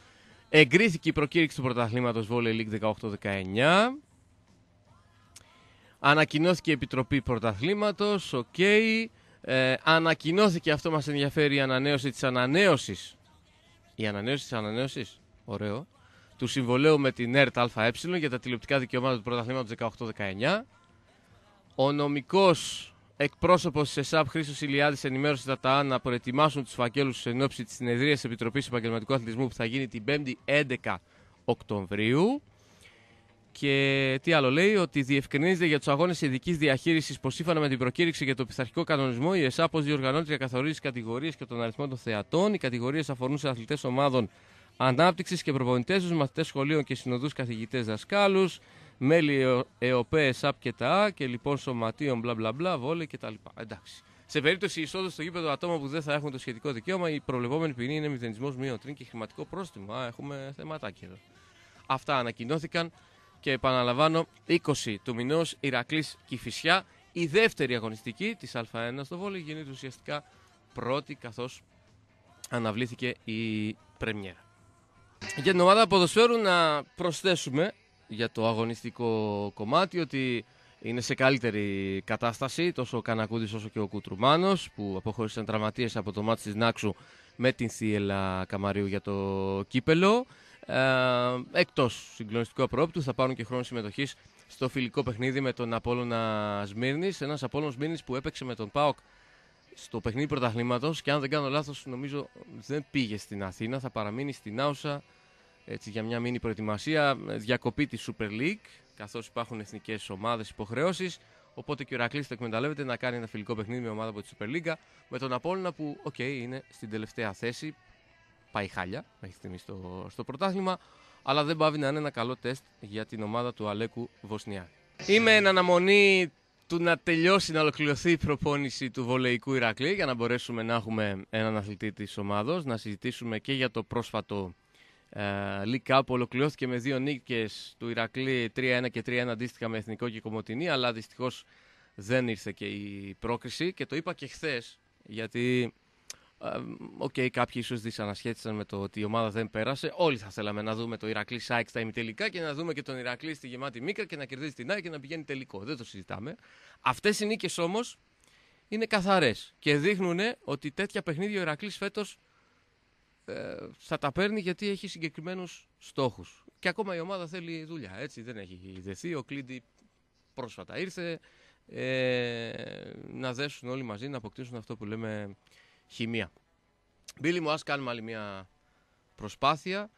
Εγκρίθηκε η προκήρυξη του πρωταθλήματος Volley League 18-19. Ανακοινώθηκε η Επιτροπή Πρωταθλήματος, ok. Okay. Ε, ανακοινώθηκε, αυτό μας ενδιαφέρει, η ανανέωση της ανανέωσης. Η ανανέωση της ανανέωσης, ωραίο. Του συμβολαίου με την ΕΡΤ ΑΕ για τα τηλεοπτικά δικαιώματα του πρωταθλήματος 18-19. Ο νομικός εκπρόσωπος της ΕΣΑΠ Χρήστος Ηλιάδης ενημέρωσε τα ΤΑΑ να προετοιμάσουν τους φακέλους εν όψει της συνεδρίας Επιτροπής Επαγγελματικού Αθλητισμού που θα γίνει την 5η 11 Οκτωβρίου. Και τι άλλο λέει, ότι διευκρινίζεται για τους αγώνες ειδικής διαχείρισης πως σύμφωνα με την προκήρυξη για το πειθαρχικό κανονισμό, η ΕΣΑ πώ διοργανώνεται και καθορίζει τι κατηγορίες και τον αριθμό των θεατών. Οι κατηγορίες αφορούν σε αθλητές ομάδων ανάπτυξης και προπονητές τους, μαθητές σχολείων και συνοδούς καθηγητές δασκάλους, μέλη ΕΟΠΕ, ΕΣΑΠ και τα και λοιπόν σωματείων μπλα μπλα μπλα, βόλε κτλ. Εντάξει. Σε περίπτωση εισόδου στο γήπεδο ατόμων που δεν θα έχουν το σχετικό δικαίωμα, η προβλεπόμενη ποινή είναι μηδενισμός μείον και χρηματικό πρόστιμο. Α, έχουμε θεματάκι εδώ. Αυτά ανακοινώθηκαν και επαναλαμβάνω 20 του μηνός Ηρακλής Κηφισιά. Η δεύτερη αγωνιστική της Α1 στο Βόλι γίνεται ουσιαστικά πρώτη καθώς αναβλήθηκε η πρεμιέρα. Για την ομάδα ποδοσφαίρου να προσθέσουμε για το αγωνιστικό κομμάτι ότι είναι σε καλύτερη κατάσταση τόσο ο Κανακούδης όσο και ο Κουτρουμάνος που αποχώρησαν τραυματίες από το μάτι της Νάξου με την Θίελα Καμαρίου για το κύπελο. Ε, εκτός συγκλονιστικού απρόπτου θα πάρουν και χρόνο συμμετοχής στο φιλικό παιχνίδι με τον Απόλλωνα Σμύρνης. Ένας Απόλλων Σμύρνης που έπαιξε με τον ΠΑΟΚ στο παιχνίδι πρωταθλήματος και αν δεν κάνω λάθος νομίζω δεν πήγε στην Αθήνα, θα παραμείνει στην Άουσα έτσι, για μια μήνυ προετοιμασία, διακοπή της Super League καθώς υπάρχουν εθνικές ομάδες υποχρεώσεις. Οπότε και ο Ηρακλής θα εκμεταλλεύεται να κάνει ένα φιλικό παιχνίδι με ομάδα από τη Super League. Με τον Απόλλωνα που οκ, είναι στην τελευταία θέση πάει χάλια μέχρι στιγμής στο, στο πρωτάθλημα αλλά δεν παύει να είναι ένα καλό τεστ για την ομάδα του Αλέκου Βοσνιάδη. Είμαι εν αναμονή του να τελειώσει, να ολοκληρωθεί η προπόνηση του βολεϊκού Ηρακλή για να μπορέσουμε να έχουμε έναν αθλητή της ομάδος, να συζητήσουμε και για το πρόσφατο ε, League Cup ολοκληρώθηκε με δύο νίκες του Ηρακλή 3-1 και 3-1 αντίστοιχα με Εθνικό και Κομωτινή αλλά δυστυχώς δεν ήρθε και η πρόκριση. Και το είπα και χθες γιατί Ok, okay, κάποιοι ίσως δυσανασχέτησαν με το ότι η ομάδα δεν πέρασε. Όλοι θα θέλαμε να δούμε το Ηρακλή Σάικ στα ημιτελικά και να δούμε και τον Ηρακλή στη γεμάτη Μίκρα και να κερδίζει την ΑΕΚ και να πηγαίνει τελικό. Δεν το συζητάμε. Αυτές οι νίκες όμως είναι καθαρές και δείχνουν ότι τέτοια παιχνίδια ο Ηρακλής φέτος ε, θα τα παίρνει γιατί έχει συγκεκριμένους στόχους. Και ακόμα η ομάδα θέλει δουλειά. Έτσι δεν έχει δεθεί. Ο Κλίντι πρόσφατα ήρθε. Ε, να δέσουν όλοι μαζί, να αποκτήσουν αυτό που λέμε χημεία. Μπίλι μου, ας κάνουμε άλλη μια προσπάθεια.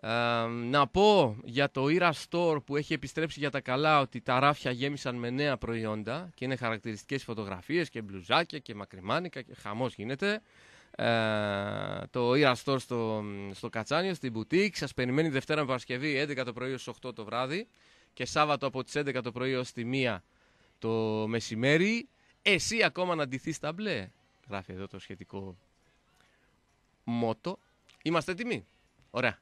Ε, να πω για το Ira Store που έχει επιστρέψει για τα καλά ότι τα ράφια γέμισαν με νέα προϊόντα και είναι χαρακτηριστικές φωτογραφίες και μπλουζάκια και μακριμάνικα και χαμός γίνεται. Ε, το Ira Store στο, στο Κατσάνιο, στην Boutique. Σας περιμένει Δευτέρα με Παρασκευή 11 το πρωί ως 8 το βράδυ και Σάββατο από τις 11 το πρωί ως τη 1 το μεσημέρι. Εσύ ακόμα να ντυθείς τα μπλε γράφει εδώ το σχετικό μότο. Είμαστε έτοιμοι; Ωραία.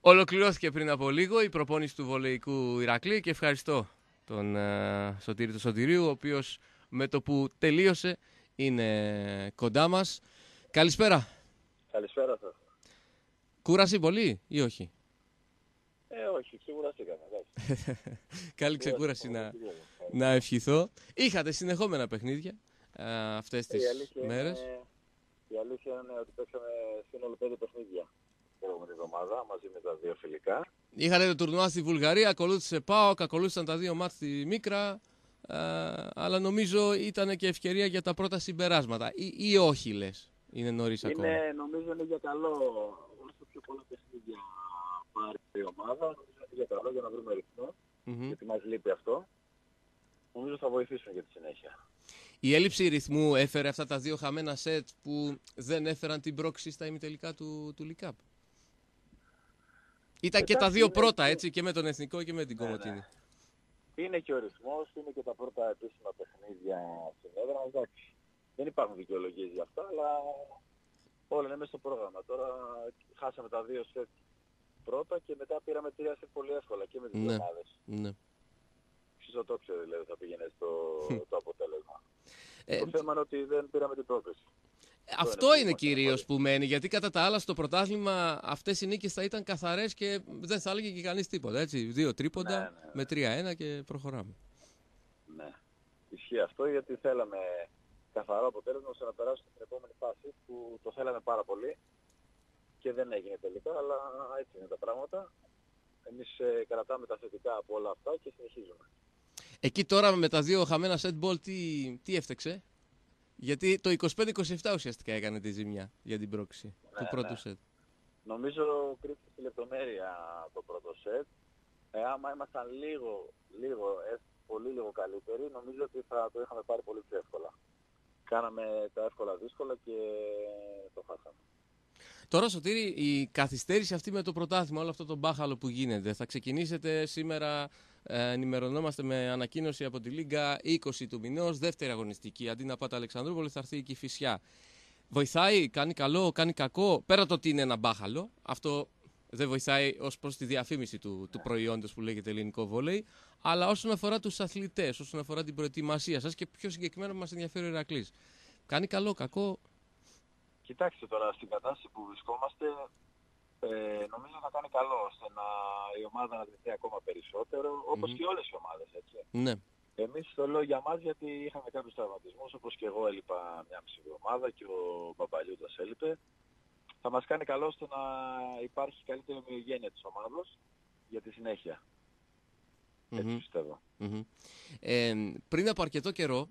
Ολοκληρώθηκε πριν από λίγο η προπόνηση του βολεϊκού Ηρακλή και ευχαριστώ τον uh, Σωτήρη του Σωτηρίου, ο οποίος με το που τελείωσε είναι κοντά μας. Καλησπέρα. Καλησπέρα σας. Κούραση πολύ ή όχι; Ε, όχι, ξεκουραστήκαμε. Καλή ξεκούραση να, να ευχηθώ. Είχατε συνεχόμενα παιχνίδια ε, αυτές τις μέρες. Είναι, η αλήθεια είναι ότι παίξαμε σύνολο πέντε παιχνίδια την προηγούμενη εβδομάδα μαζί με τα δύο φιλικά. Είχατε το τουρνουά στη Βουλγαρία, ακολούθησε ΠΑΟΚ, ακολούθησαν τα δύο μάτια στη Μίκρα. Ε, αλλά νομίζω ήταν και ευκαιρία για τα πρώτα συμπεράσματα. Ή, ή όχι λες, είναι νωρίς ακόμα; Είναι, νομίζω είναι για καλό όσο πιο πολλά παιχνίδια πάρει η ομάδα. Νομίζω είναι για καλό για να βρούμε ρυθμό. Mm-hmm. Γιατί μας λείπει αυτό. Νομίζω θα βοηθήσουν για τη συνέχεια. Η έλλειψη ρυθμού έφερε αυτά τα δύο χαμένα σετ που δεν έφεραν την πρόξη στα ημιτελικά του, του Λικάπ. Ήταν και τα δύο πρώτα, έτσι, και με τον Εθνικό και με την ναι, Κομωτίνη. Ναι. Είναι και ο ρυθμός, είναι και τα πρώτα επίσημα παιχνίδια στην έδρα. Εντάξει, δεν υπάρχουν δικαιολογίες για αυτά, αλλά όλα είναι μέσα στο πρόγραμμα. Τώρα χάσαμε τα δύο σετ πρώτα και μετά πήραμε τρία σετ πολύ εύκολα και με τις ναι. ομάδες. Ναι. το ξέρω δηλαδή θα πήγαινε στο, το αποτέλεσμα. Ε, το θέμα είναι ότι δεν πήραμε την πρόκληση. Αυτό είναι κυρίως που μένει, γιατί κατά τα άλλα στο πρωτάθλημα αυτές οι νίκες θα ήταν καθαρές και δεν θα έλεγε και κανείς τίποτα. Έτσι. Δύο τρίποντα ναι, ναι, με ναι. τρία-ένα και προχωράμε. Ναι. Ισχύει αυτό γιατί θέλαμε καθαρό αποτέλεσμα ώστε να περάσουμε στην επόμενη φάση που το θέλαμε πάρα πολύ και δεν έγινε τελικά, αλλά έτσι είναι τα πράγματα. Εμείς ε, κρατάμε τα θετικά από όλα αυτά και συνεχίζουμε. Εκεί τώρα με τα δύο χαμένα set ball τι, τι έφταξε. Γιατί το 25-27 ουσιαστικά έκανε τη ζημιά για την πρόξη ναι, του πρώτου ναι. set. Νομίζω κρίθηκε στη λεπτομέρεια το πρώτο set. Ε, άμα ήμασταν λίγο, λίγο, ε, πολύ λίγο καλύτεροι, νομίζω ότι θα το είχαμε πάρει πολύ πιο εύκολα. Κάναμε τα εύκολα δύσκολα και το χάσαμε. Τώρα, Σωτήρη, η καθυστέρηση αυτή με το πρωτάθλημα, όλο αυτό το μπάχαλο που γίνεται, θα ξεκινήσετε σήμερα ε, ενημερωνόμαστε με ανακοίνωση από τη Λίγκα 20 του μηνός, δεύτερη αγωνιστική. Αντί να πάτε Αλεξανδρούπολη, θα έρθει η Κηφισιά. Βοηθάει, κάνει καλό, κάνει κακό. Πέρα το ότι είναι ένα μπάχαλο, αυτό δεν βοηθάει ως προς τη διαφήμιση του, του προϊόντος που λέγεται ελληνικό βόλεϊ. Αλλά όσον αφορά τους αθλητές, όσον αφορά την προετοιμασία σας και πιο συγκεκριμένα που μας ενδιαφέρει ο Ηρακλής. Κάνει καλό, κακό. Κοιτάξτε τώρα, στην κατάσταση που βρισκόμαστε, ε, νομίζω θα κάνει καλό ώστε να, η ομάδα να δεχτεί ακόμα περισσότερο, όπως mm. και όλες οι ομάδες, έτσι. Ναι. Εμείς το λέω για μας γιατί είχαμε κάποιους τραυματισμούς όπως και εγώ έλειπα μια μισή εβδομάδα και ο Μπαμπαλιούτας έλειπε. Θα μας κάνει καλό ώστε να υπάρχει καλύτερη ομοιογένεια της ομάδος για τη συνέχεια. Έτσι πιστεύω. Ε, πριν από αρκετό καιρό,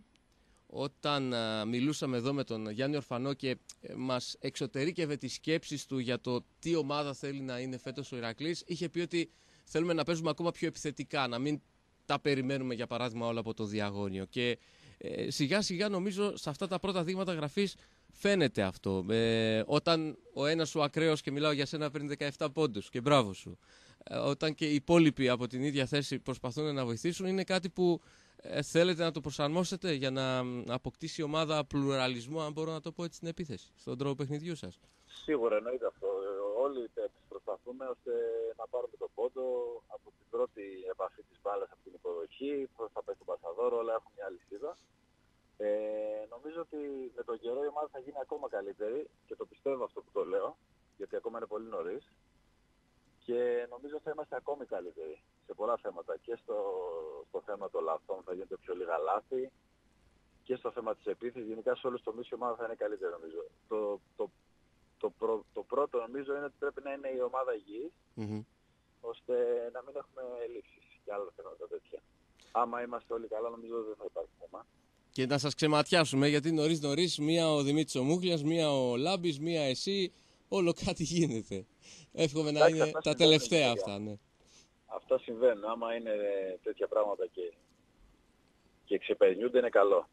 όταν μιλούσαμε εδώ με τον Γιάννη Ορφανό και ε, μας εξωτερήκευε τις σκέψεις του για το τι ομάδα θέλει να είναι φέτος ο Ηρακλής, είχε πει ότι θέλουμε να παίζουμε ακόμα πιο επιθετικά, να μην τα περιμένουμε για παράδειγμα όλα από το διαγώνιο. Και ε, σιγά σιγά νομίζω σε αυτά τα πρώτα δείγματα γραφής φαίνεται αυτό. Ε, όταν ο ένας σου ακραίος και μιλάω για σένα πριν 17 πόντους και μπράβο σου. Ε, όταν και οι υπόλοιποι από την ίδια θέση προσπαθούν να βοηθήσουν είναι κάτι που ε, θέλετε να το προσαρμόσετε για να αποκτήσει η ομάδα πλουραλισμό, αν μπορώ να το πω έτσι, στην επίθεση, στον τρόπο παιχνιδιού σας; Σίγουρα εννοείται αυτό. Όλοι οι προσπαθούμε ώστε να πάρουμε τον πόντο από την πρώτη επαφή της μπάλας από την υποδοχή προς τα πέσει του Πασαδόρο, όλα έχουν μια αλυσίδα. Ε, νομίζω ότι με τον καιρό η ομάδα θα γίνει ακόμα καλύτερη και το πιστεύω αυτό που το λέω, γιατί ακόμα είναι πολύ νωρίς. Και νομίζω θα είμαστε ακόμη καλύτεροι σε πολλά θέματα. Και στο, στο θέμα των λαθών θα γίνονται πιο λίγα λάθη και στο θέμα της επίθεσης. Γενικά σε όλους τους τομείς η ομάδα θα είναι καλύτερη νομίζω. Το, το το, το πρώτο νομίζω είναι ότι πρέπει να είναι η ομάδα ώστε να μην έχουμε λήψεις και άλλα θέματα τέτοια. Άμα είμαστε όλοι καλά νομίζω δεν θα υπάρχει θέμα. Και να σας ξεματιάσουμε γιατί νωρίς νωρίς μία ο Δημήτρης ο Μούχλιας, μία ο Λάμπης, μία εσύ, όλο κάτι γίνεται. Εύχομαι να είναι τα τελευταία αυτά. Ναι. Αυτά συμβαίνουν. Άμα είναι τέτοια πράγματα και, και ξεπερνιούνται είναι καλό.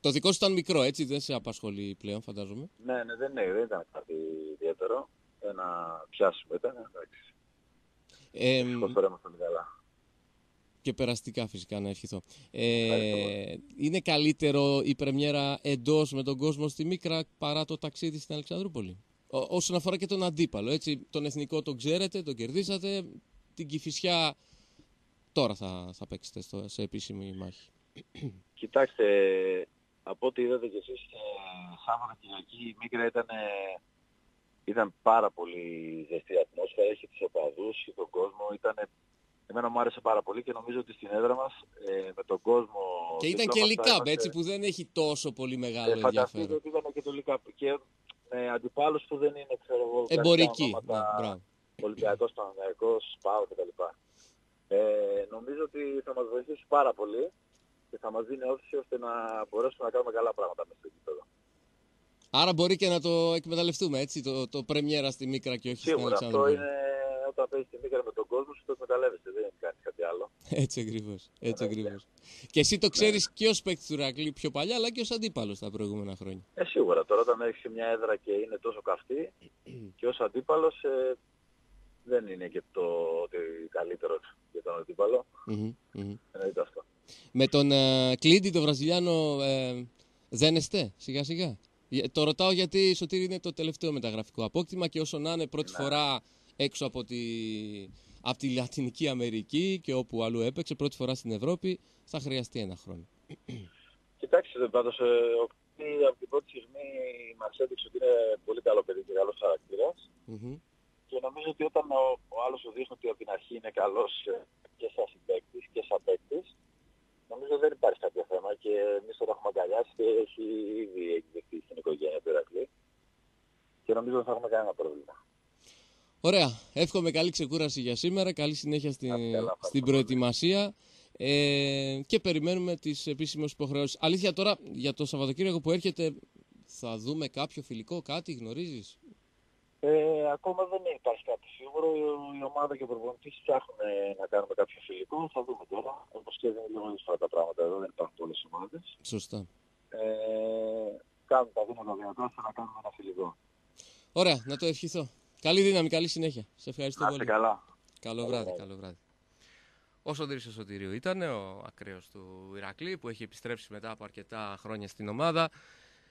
Το δικό σου ήταν μικρό, έτσι, δεν σε απασχολεί πλέον, φαντάζομαι. Ναι, ναι, δεν, ναι, δεν ήταν κάτι ιδιαίτερο. Ένα πιάσουμε ήταν, εντάξει. Ε, τώρα πολύ καλά. Και περαστικά φυσικά να ευχηθώ. Ε, είναι καλύτερο η πρεμιέρα εντός με τον κόσμο στη Μίκρα παρά το ταξίδι στην Αλεξανδρούπολη; Ό, όσον αφορά και τον αντίπαλο, έτσι, τον εθνικό τον ξέρετε, τον κερδίσατε, την Κηφισιά τώρα θα, θα παίξετε στο, σε επίσημη μάχη. Κοιτάξτε, από ό,τι είδατε και εσείς και Σάββατο Κυριακή η Μίκρα ήταν, ήταν πάρα πολύ ζεστή ατμόσφαιρα, έχει τους οπαδούς, είχε τον κόσμο, ήταν Εμένα μου άρεσε πάρα πολύ και νομίζω ότι στην έδρα μας ε, με τον κόσμο... Και ήταν και Λικάμπ, έτσι, που δεν έχει τόσο πολύ μεγάλο ε, ενδιαφέρον. ότι ήταν και το Λικάμπ και με αντιπάλους που δεν είναι, ξέρω εγώ... Εμπορικοί, ναι, Ολυμπιακός, Παναγιακός, Πάο κτλ. Ε, νομίζω ότι θα μας βοηθήσει πάρα πολύ και θα μας δίνει όθηση ώστε να μπορέσουμε να κάνουμε καλά πράγματα μέσα στο επίπεδο. Άρα μπορεί και να το εκμεταλλευτούμε, έτσι, το, το πρεμιέρα στη Μίκρα και όχι Σίγουρα, στην αυτό είναι όταν παίζεις στη Μίκρα με τον κόσμο σου το εκμεταλλεύεσαι, δεν είναι κάτι, κάτι άλλο. Έτσι ακριβώς, έτσι ακριβώς. Και εσύ το ξέρεις ναι. και ως παίκτης του Ρακλή πιο παλιά, αλλά και ως αντίπαλος τα προηγούμενα χρόνια. Ε, σίγουρα, τώρα όταν έχεις μια έδρα και είναι τόσο καυτή και ως αντίπαλος ε, δεν είναι και το ότι καλύτερος για τον αντίπαλο. Mm-hmm, Εννοείται αυτό. Με τον uh, Κλίντι, τον Βραζιλιάνο, ε, δένεστε σιγά σιγά; Το ρωτάω γιατί Σωτήρη είναι το τελευταίο μεταγραφικό απόκτημα και όσο να είναι πρώτη ναι. φορά έξω από τη, από τη Λατινική Αμερική και όπου αλλού έπαιξε, πρώτη φορά στην Ευρώπη, θα χρειαστεί ένα χρόνο. Κοιτάξτε, πάντως, ε, ο Κλίντι από την πρώτη στιγμή μας έδειξε ότι είναι πολύ καλό παιδί και καλός χαρακτήρας. Mm-hmm. Και νομίζω ότι όταν ο, ο άλλος σου δείχνει ότι από την αρχή είναι καλός ε, και σαν συμπαίκτης και σαν παίκτης, νομίζω δεν υπάρχει κάποιο θέμα και εμείς τον έχουμε αγκαλιάσει και έχει ήδη εκδεχθεί στην οικογένεια του Ερακλή και νομίζω δεν θα έχουμε κανένα πρόβλημα. Ωραία. Εύχομαι καλή ξεκούραση για σήμερα, καλή συνέχεια στην, στην προετοιμασία ε, και περιμένουμε τις επίσημες υποχρεώσεις. Αλήθεια τώρα, για το Σαββατοκύριακο που έρχεται, θα δούμε κάποιο φιλικό, κάτι, γνωρίζεις; Ε, ακόμα δεν υπάρχει κάτι σίγουρο. Η ομάδα και ο προπονητής ψάχνουν να κάνουμε κάποιο φιλικό. Θα δούμε τώρα. Όπως και δεν είναι λίγο δύσκολα τα πράγματα εδώ, δεν υπάρχουν πολλές ομάδες. Σωστά. Ε, κάνουμε τα βήματα δυνατά ώστε να κάνουμε ένα φιλικό. Ωραία, να το ευχηθώ. Καλή δύναμη, καλή συνέχεια. Σε ευχαριστώ πολύ. καλά. Καλό βράδυ, καλό βράδυ. Ο Σωτήρης ο Σωτήριο ήταν ο ακραίος του Ηρακλή που έχει επιστρέψει μετά από αρκετά χρόνια στην ομάδα.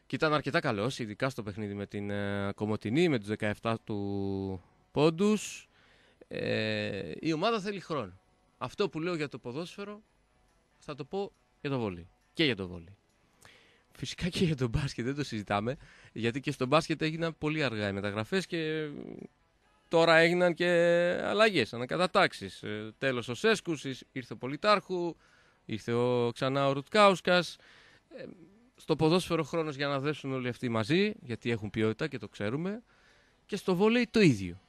Και ήταν αρκετά καλός, ειδικά στο παιχνίδι με την ε, Κομωτινή, με τους 17 του πόντους. Ε, η ομάδα θέλει χρόνο. Αυτό που λέω για το ποδόσφαιρο θα το πω για το βόλι. Και για το βόλι. Φυσικά και για το μπάσκετ δεν το συζητάμε, γιατί και στο μπάσκετ έγιναν πολύ αργά οι μεταγραφές και τώρα έγιναν και αλλαγές, ανακατατάξεις. Ε, τέλος ο Σέσκους, ήρθε ο Πολιτάρχου, ήρθε ο, ξανά ο Ρουτκάουσκας. Ε, στο ποδόσφαιρο χρόνος για να δέσουν όλοι αυτοί μαζί, γιατί έχουν ποιότητα και το ξέρουμε. Και στο βόλεϊ το ίδιο.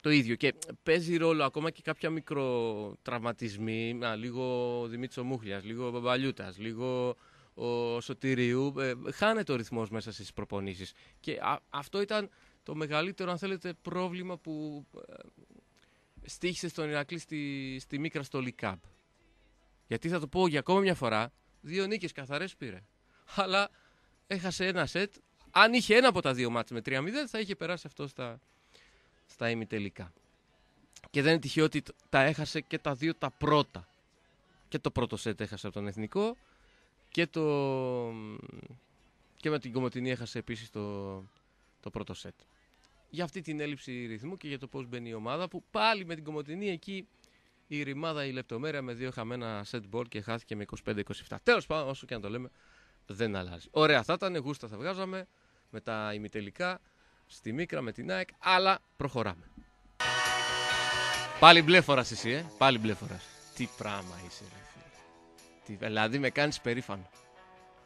Το ίδιο. Και παίζει ρόλο ακόμα και κάποια μικροτραυματισμοί. Να, λίγο Δημήτρης Μούχλιας, λίγο Μπαμπαλιούτας, λίγο ο Σωτηρίου. Ε, χάνεται ο ρυθμός μέσα στις προπονήσεις. Και αυτό ήταν το μεγαλύτερο, αν θέλετε, πρόβλημα που ε, στήχησε στον Ηρακλή στη, στη Μίκρα στο Λικάμπ. Γιατί θα το πω για ακόμα μια φορά, δύο νίκες καθαρές πήρε. Αλλά έχασε ένα σετ. Αν είχε ένα από τα δύο μάτς με 3-0 θα είχε περάσει αυτό στα, στα ημιτελικά. Και δεν είναι τυχαίο ότι τα έχασε και τα δύο τα πρώτα. Και το πρώτο σετ έχασε από τον Εθνικό και, το... και με την Κομωτινή έχασε επίσης το, το πρώτο σετ. Για αυτή την έλλειψη ρυθμού και για το πώς μπαίνει η ομάδα που πάλι με την Κομωτινή εκεί η ρημάδα η λεπτομέρεια με δύο χαμένα set ball και χάθηκε με 25-27. Τέλος πάντων όσο και να το λέμε δεν αλλάζει. Ωραία θα ήταν, γούστα θα βγάζαμε με τα ημιτελικά στη Μίκρα με την ΑΕΚ, αλλά προχωράμε. Πάλι μπλε φοράς εσύ, ε. Πάλι μπλε φοράς. Τι πράγμα είσαι, ρε φίλε. Τι, δηλαδή με κάνεις περήφανο.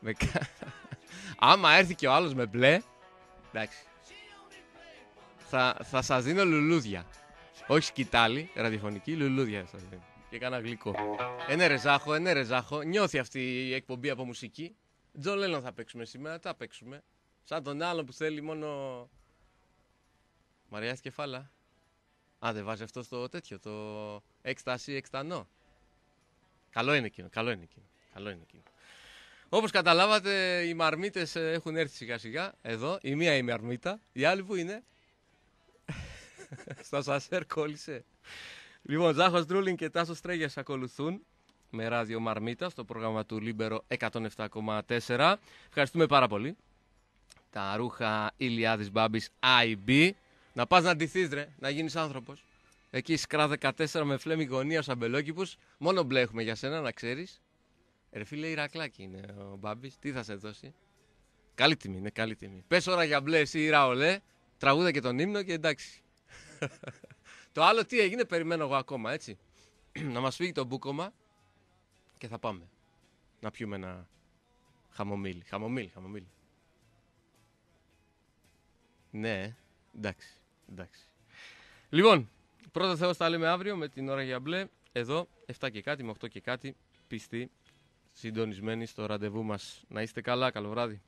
Με... Άμα έρθει και ο άλλος με μπλε, εντάξει. Θα, θα σας δίνω λουλούδια. Όχι σκυτάλη, ραδιοφωνική, λουλούδια σας δίνω. Και κάνα γλυκό. Ένα ρεζάχο, ένα ρεζάχο. Νιώθει αυτή η εκπομπή από μουσική. Τζον Λένον θα παίξουμε σήμερα, θα παίξουμε. Σαν τον άλλον που θέλει μόνο Μαριάς κεφάλα. Α, δεν βάζει αυτό στο τέτοιο, το έκσταση εκστανό. Καλό είναι εκείνο, καλό είναι εκείνο. Καλό είναι εκείνο. Όπως καταλάβατε, οι μαρμίτες ε, έχουν έρθει σιγά σιγά, εδώ. Η μία η μαρμίτα, η άλλη που είναι. Στα σασέρ κόλλησε. Λοιπόν, Ζάχος Ντρούλιν και Τάσος Τρέγιας ακολουθούν με ράδιο Μαρμίτα στο πρόγραμμα του Λίμπερο 107,4. Ευχαριστούμε πάρα πολύ. Τα ρούχα Ηλιάδης Μπάμπης IB. Να πας να ντυθείς, ρε, να γίνεις άνθρωπος. Εκεί σκρά 14 με φλέμι γωνία αμπελόκηπου. Μόνο μπλε έχουμε για σένα, να ξέρεις. Ρε φίλε, Ηρακλάκι είναι ο Μπάμπης. Τι θα σε δώσει; Καλή τιμή, είναι καλή τιμή. Πες ώρα για μπλε, εσύ Ραολέ. Τραγούδα και τον ύμνο και εντάξει. το άλλο τι έγινε, περιμένω εγώ ακόμα, έτσι. να μας φύγει το μπούκομα και θα πάμε. Να πιούμε ένα χαμομήλι. Χαμομήλι, χαμομήλι. Ναι, εντάξει. Εντάξει. Λοιπόν, πρώτα Θεός τα λέμε αύριο με την ώρα για μπλε. Εδώ, 7 και κάτι με 8 και κάτι. Πιστοί, συντονισμένοι στο ραντεβού μας. Να είστε καλά, καλό βράδυ.